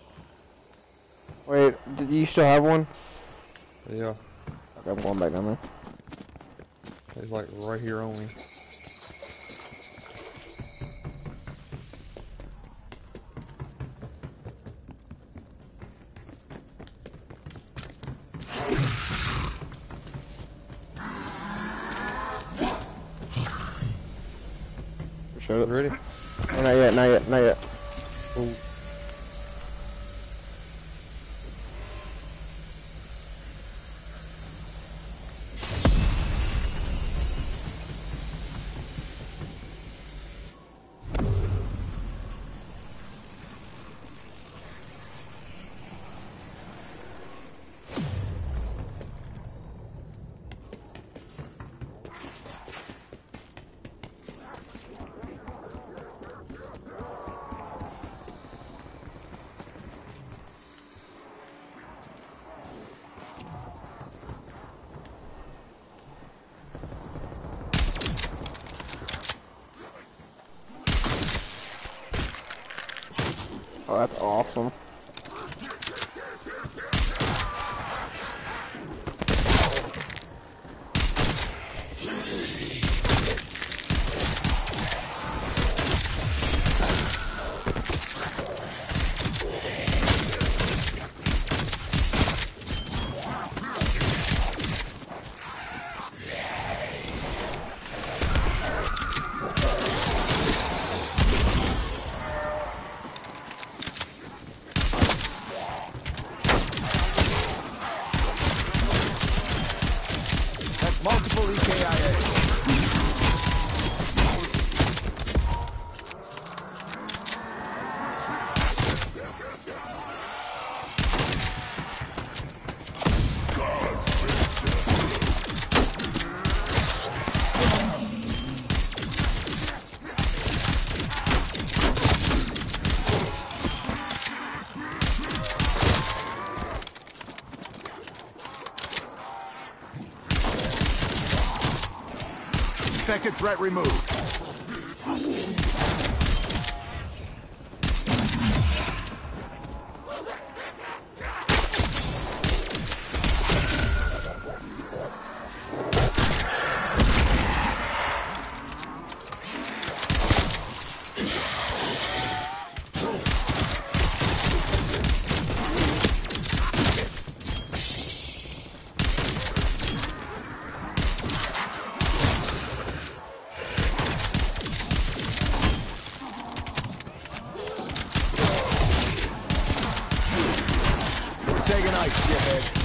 Wait, did you still have one? Yeah, Okay, I'm going back down there. it's like right here only. Shut up. Ready? Oh, not yet, not yet, not yet. Oh. Oh, that's awesome. That's multiple Threat removed. Say goodnight, shithead.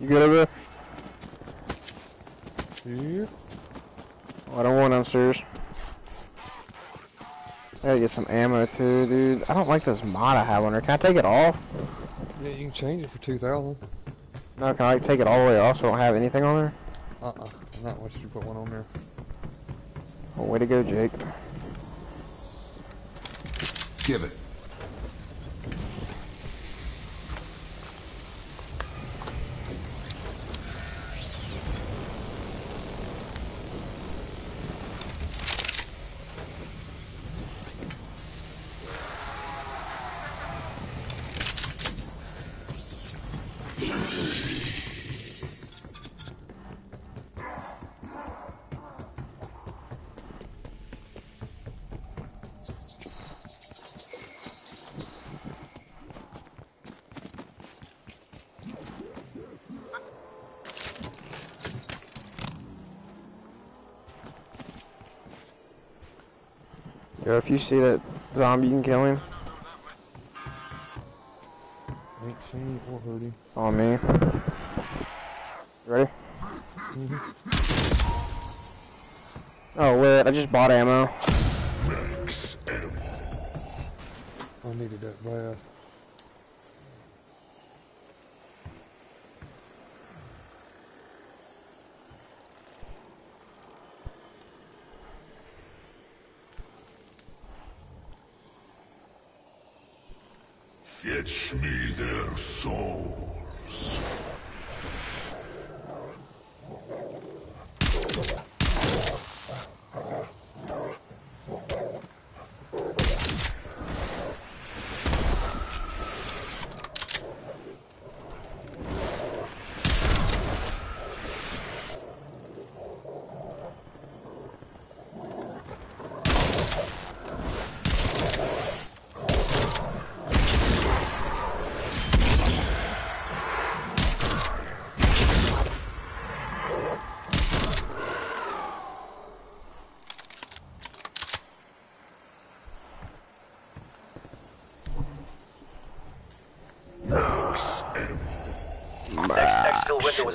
You good over there? Yeah. Oh, I don't want downstairs. I gotta get some ammo too, dude. I don't like this mod I have on there. Can I take it off? Yeah, you can change it for 2,000. No, can I take it all the way off so I don't have anything on there? Uh-uh. Not once you put one on there. Oh, way to go, Jake. Give it. See that zombie, you can kill him. Ain't seen or heard him. On me. You ready? Oh, wait, I just bought ammo. Max ammo. I needed that bad.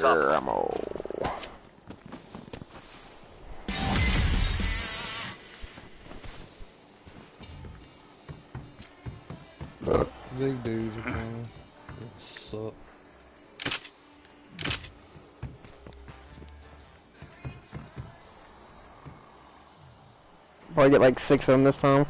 Exfil window. Ammo. Big dudes are coming. What's up? Probably get like six of them this time.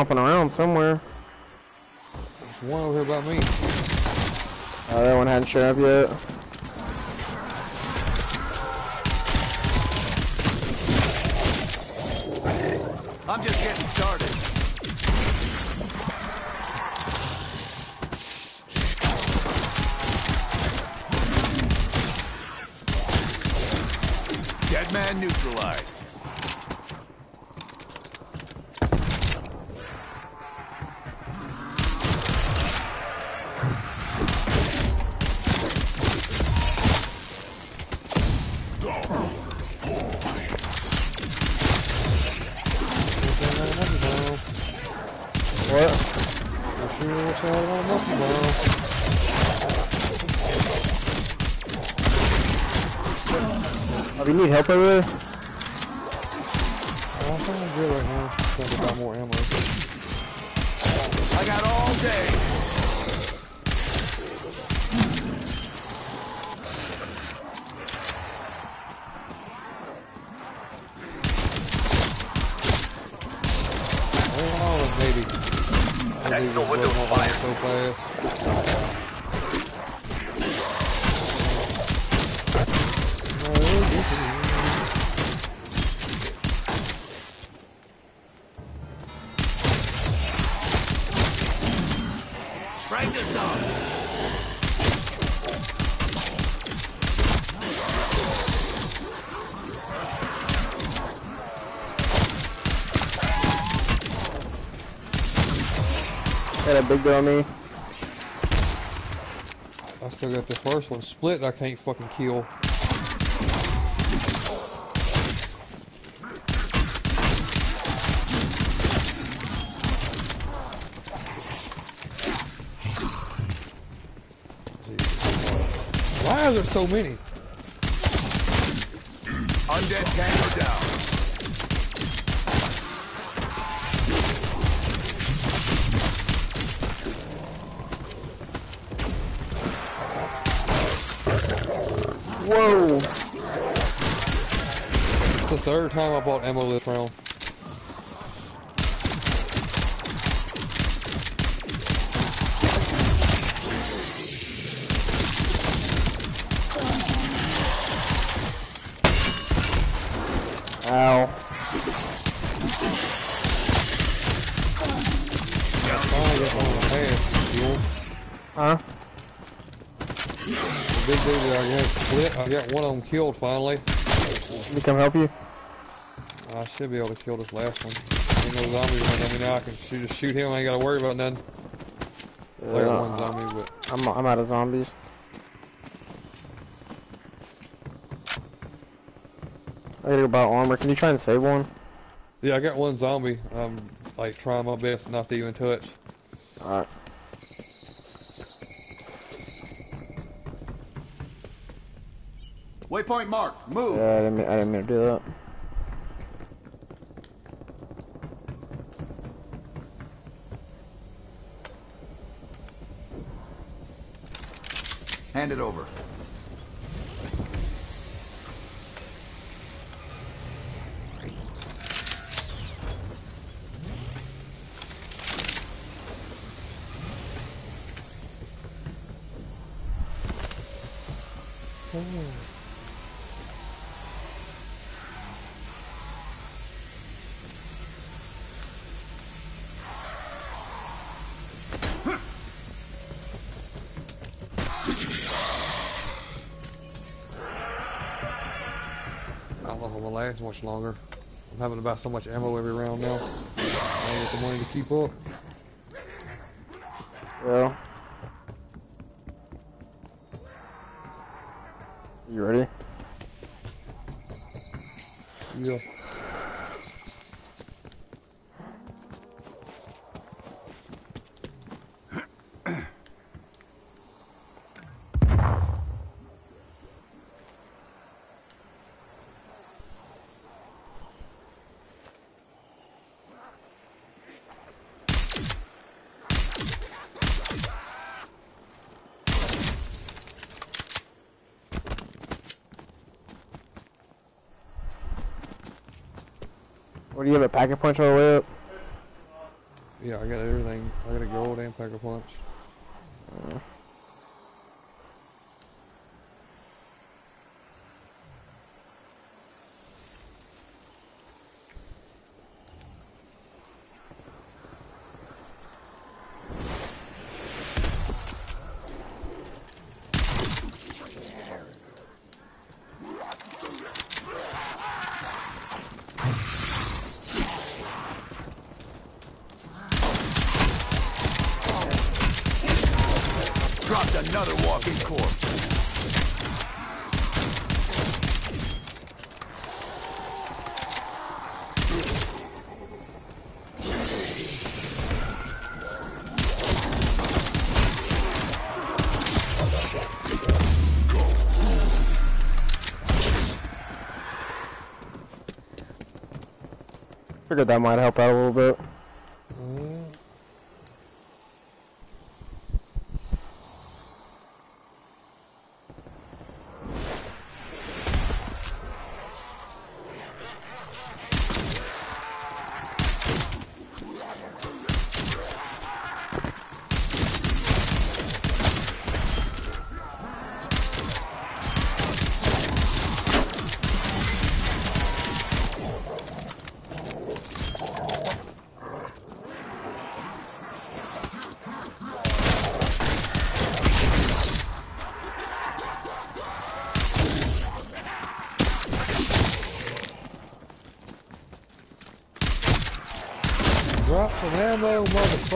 Stomping around somewhere. There's one over here by me. Oh, that one hadn't shown up yet. Big me. I still got the first one split. I can't fucking kill. Why are there so many? Whoa! It's the third time I bought ammo this round. Ow. Finally got one in the hand. You want Huh? The big dude that I got split? I got one of them killed finally. Let me come help you. I should be able to kill this last one. Ain't no zombies running at me now. I can shoot, just shoot him. I ain't gotta worry about nothing. I got uh, one zombie, but I'm, I'm out of zombies. I gotta go buy armor. Can you try and save one? yeah, I got one zombie. I'm like trying my best not to even touch. Alright. Waypoint marked. Move. Yeah, I, didn't mean, I didn't mean to do that. Hand it over. Much longer. I'm having about so much ammo every round now. I don't get the money to keep up. Well. You ready? Yeah. What do you have a pack a punch all the way up? Yeah, I got everything. I got a gold and pack a punch. Dropped another walking corpse. That might help out a little bit.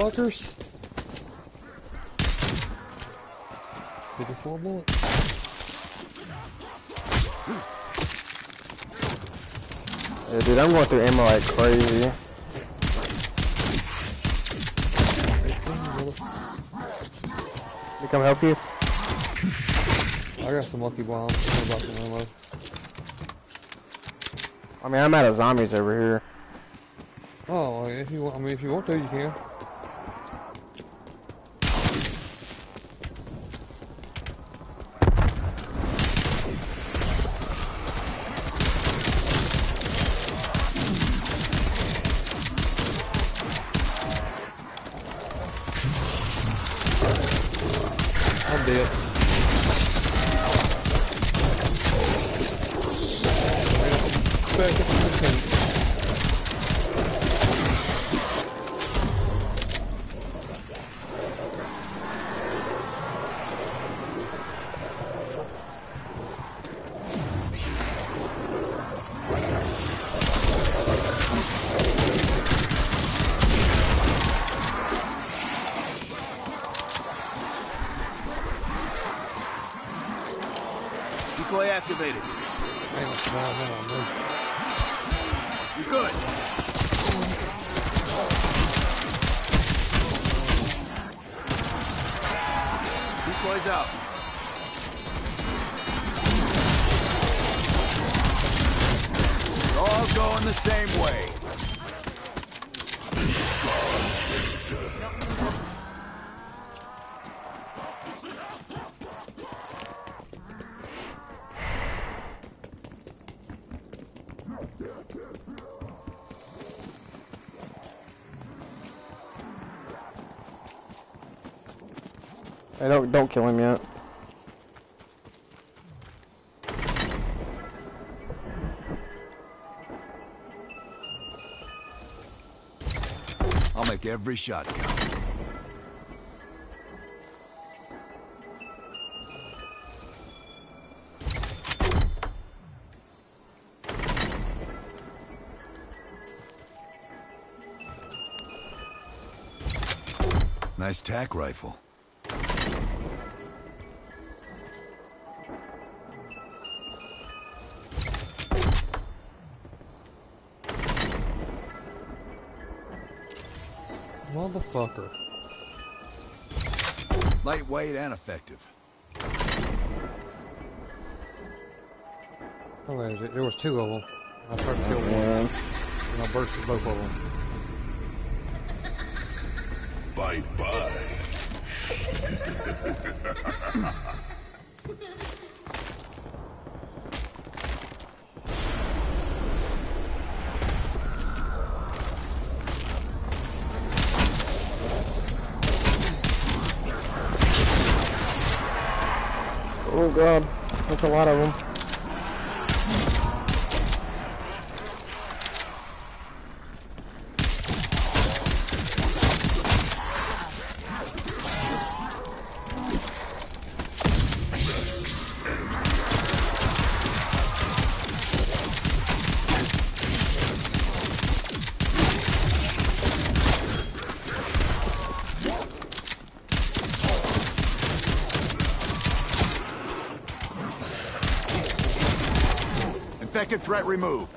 Motherfuckers. 54 bullets. Yeah, dude, I'm going through ammo like crazy. 18 bullets. Come help you? I got some lucky bombs. Some ammo? I mean, I'm out of zombies over here. Oh, if you want, I mean, if you want to, you can. Don't kill him yet. I'll make every shot count. Nice tac rifle. Motherfucker. Lightweight and effective. Wait, there- was two of them. I tried to kill one, and I bursted both of them. Bye bye god, that's a lot of them. Threat removed.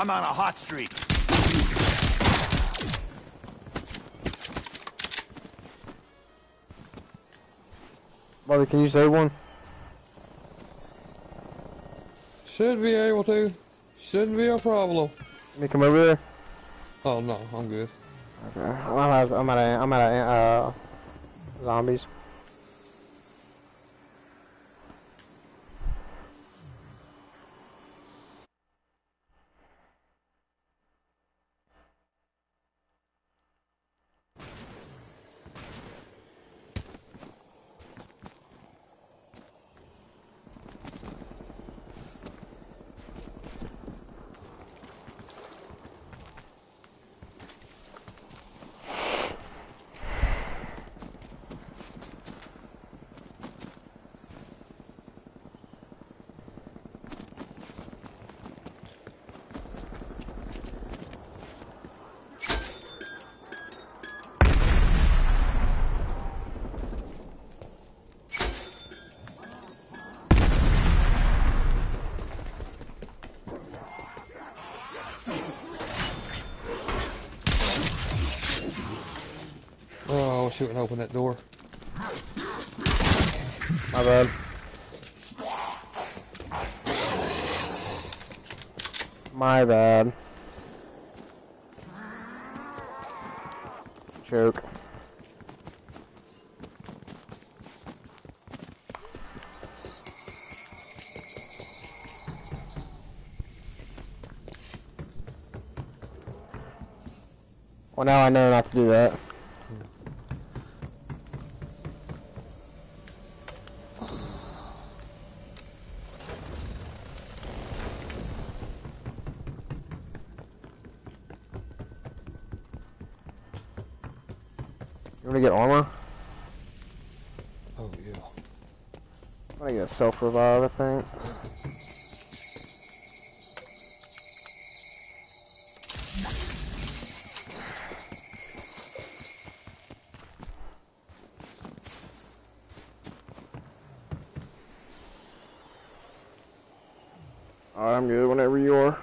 I'm on a hot streak. Bobby, can you save one? Should be able to. Shouldn't be a problem. Let me come over there. Oh no, I'm good. Okay. I'm at, of, I'm out of, I'm out of, uh, zombies. Shouldn't open that door. My bad. My bad. Joke. Well, now I know not to do that. You wanna get armor? Oh yeah. I'm gonna get a self revive, I think. Alright, I'm good whenever you are.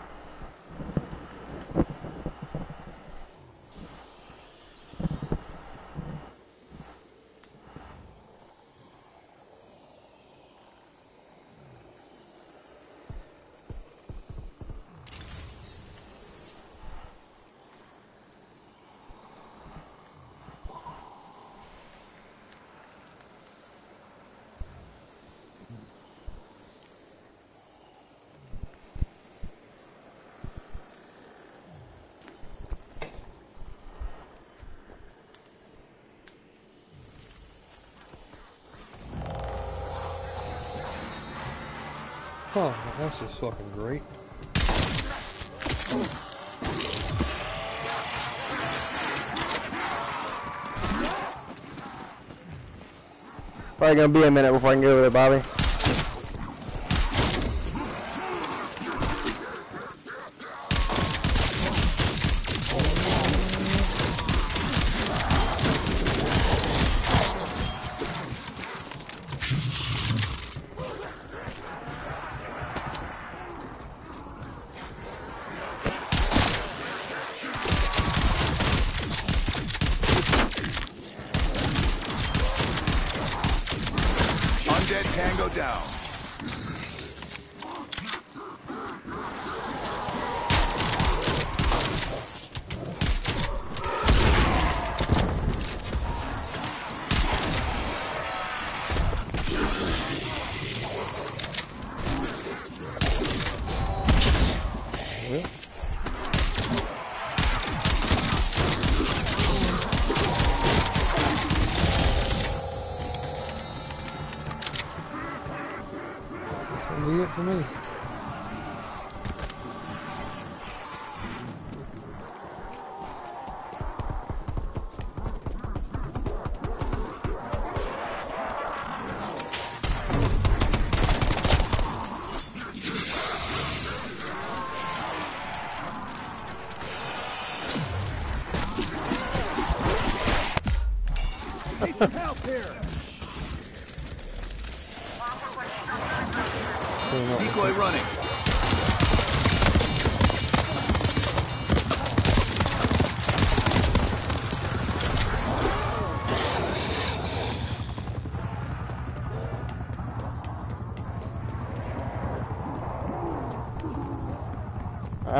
Oh, that's just fucking great. Probably gonna be a minute before I can get over there, Bobby.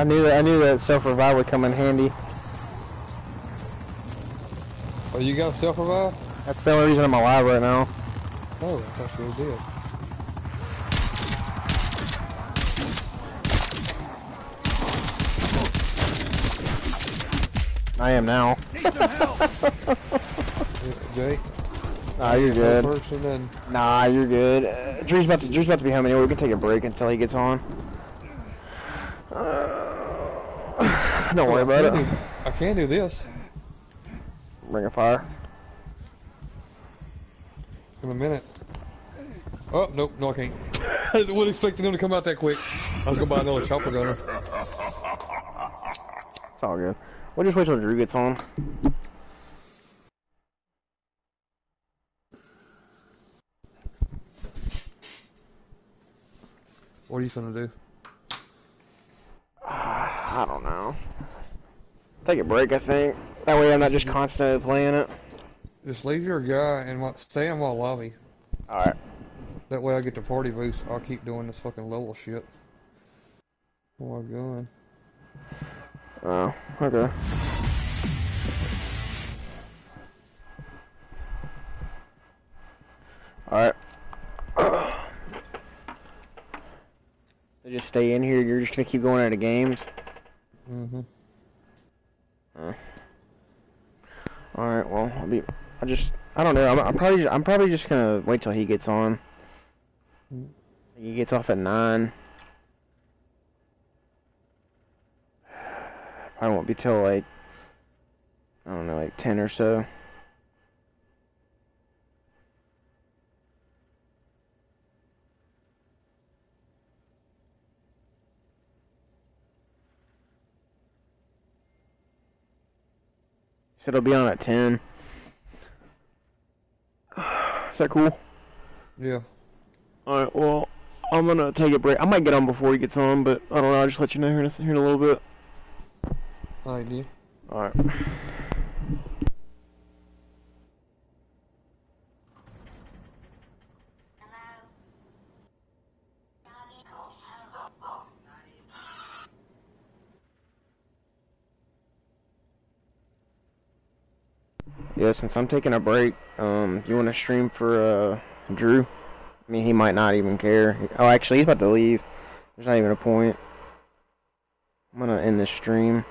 Knew that I knew that self revive would come in handy. Oh, you got self revive? That's the only reason I'm alive right now. Oh, that's thought you did. I am now. Need some help. Yeah, Jake, Nah, you're good. first and Nah, you're good. Uh, Drew's about to Drew's about to be home anyway. We can take a break until he gets on. Uh, don't worry about it. do- I can do this Ring of fire. in a minute. Oh, nope, no I can't. I wasn't expecting him to come out that quick. I was gonna buy another chopper gunner. It's all good. We'll just wait till Drew gets on. What are you gonna do? I don't know. Take a break, I think. That way I'm not just constantly playing it. Just leave your guy and stay in my lobby. Alright. That way I get the party boost. I'll keep doing this fucking level shit. Oh my god. Oh, okay. Alright. So just stay in here. You're just gonna keep going out of games. Mm-hmm. Uh. All right. Well, I'll be. I just. I don't know. I'm, I'm probably. I'm probably just gonna wait till he gets on. He gets off at nine. Probably won't be till like. I don't know, like ten or so. It'll be on at ten. Is that cool? Yeah. Alright, well, I'm gonna take a break. I might get on before he gets on, but I don't know. I'll just let you know here in a, here in a little bit. Idea. Alright. Yeah, since I'm taking a break, um, you want to stream for uh Drew? I mean, he might not even care. Oh, actually, he's about to leave. There's not even a point. I'm gonna end this stream.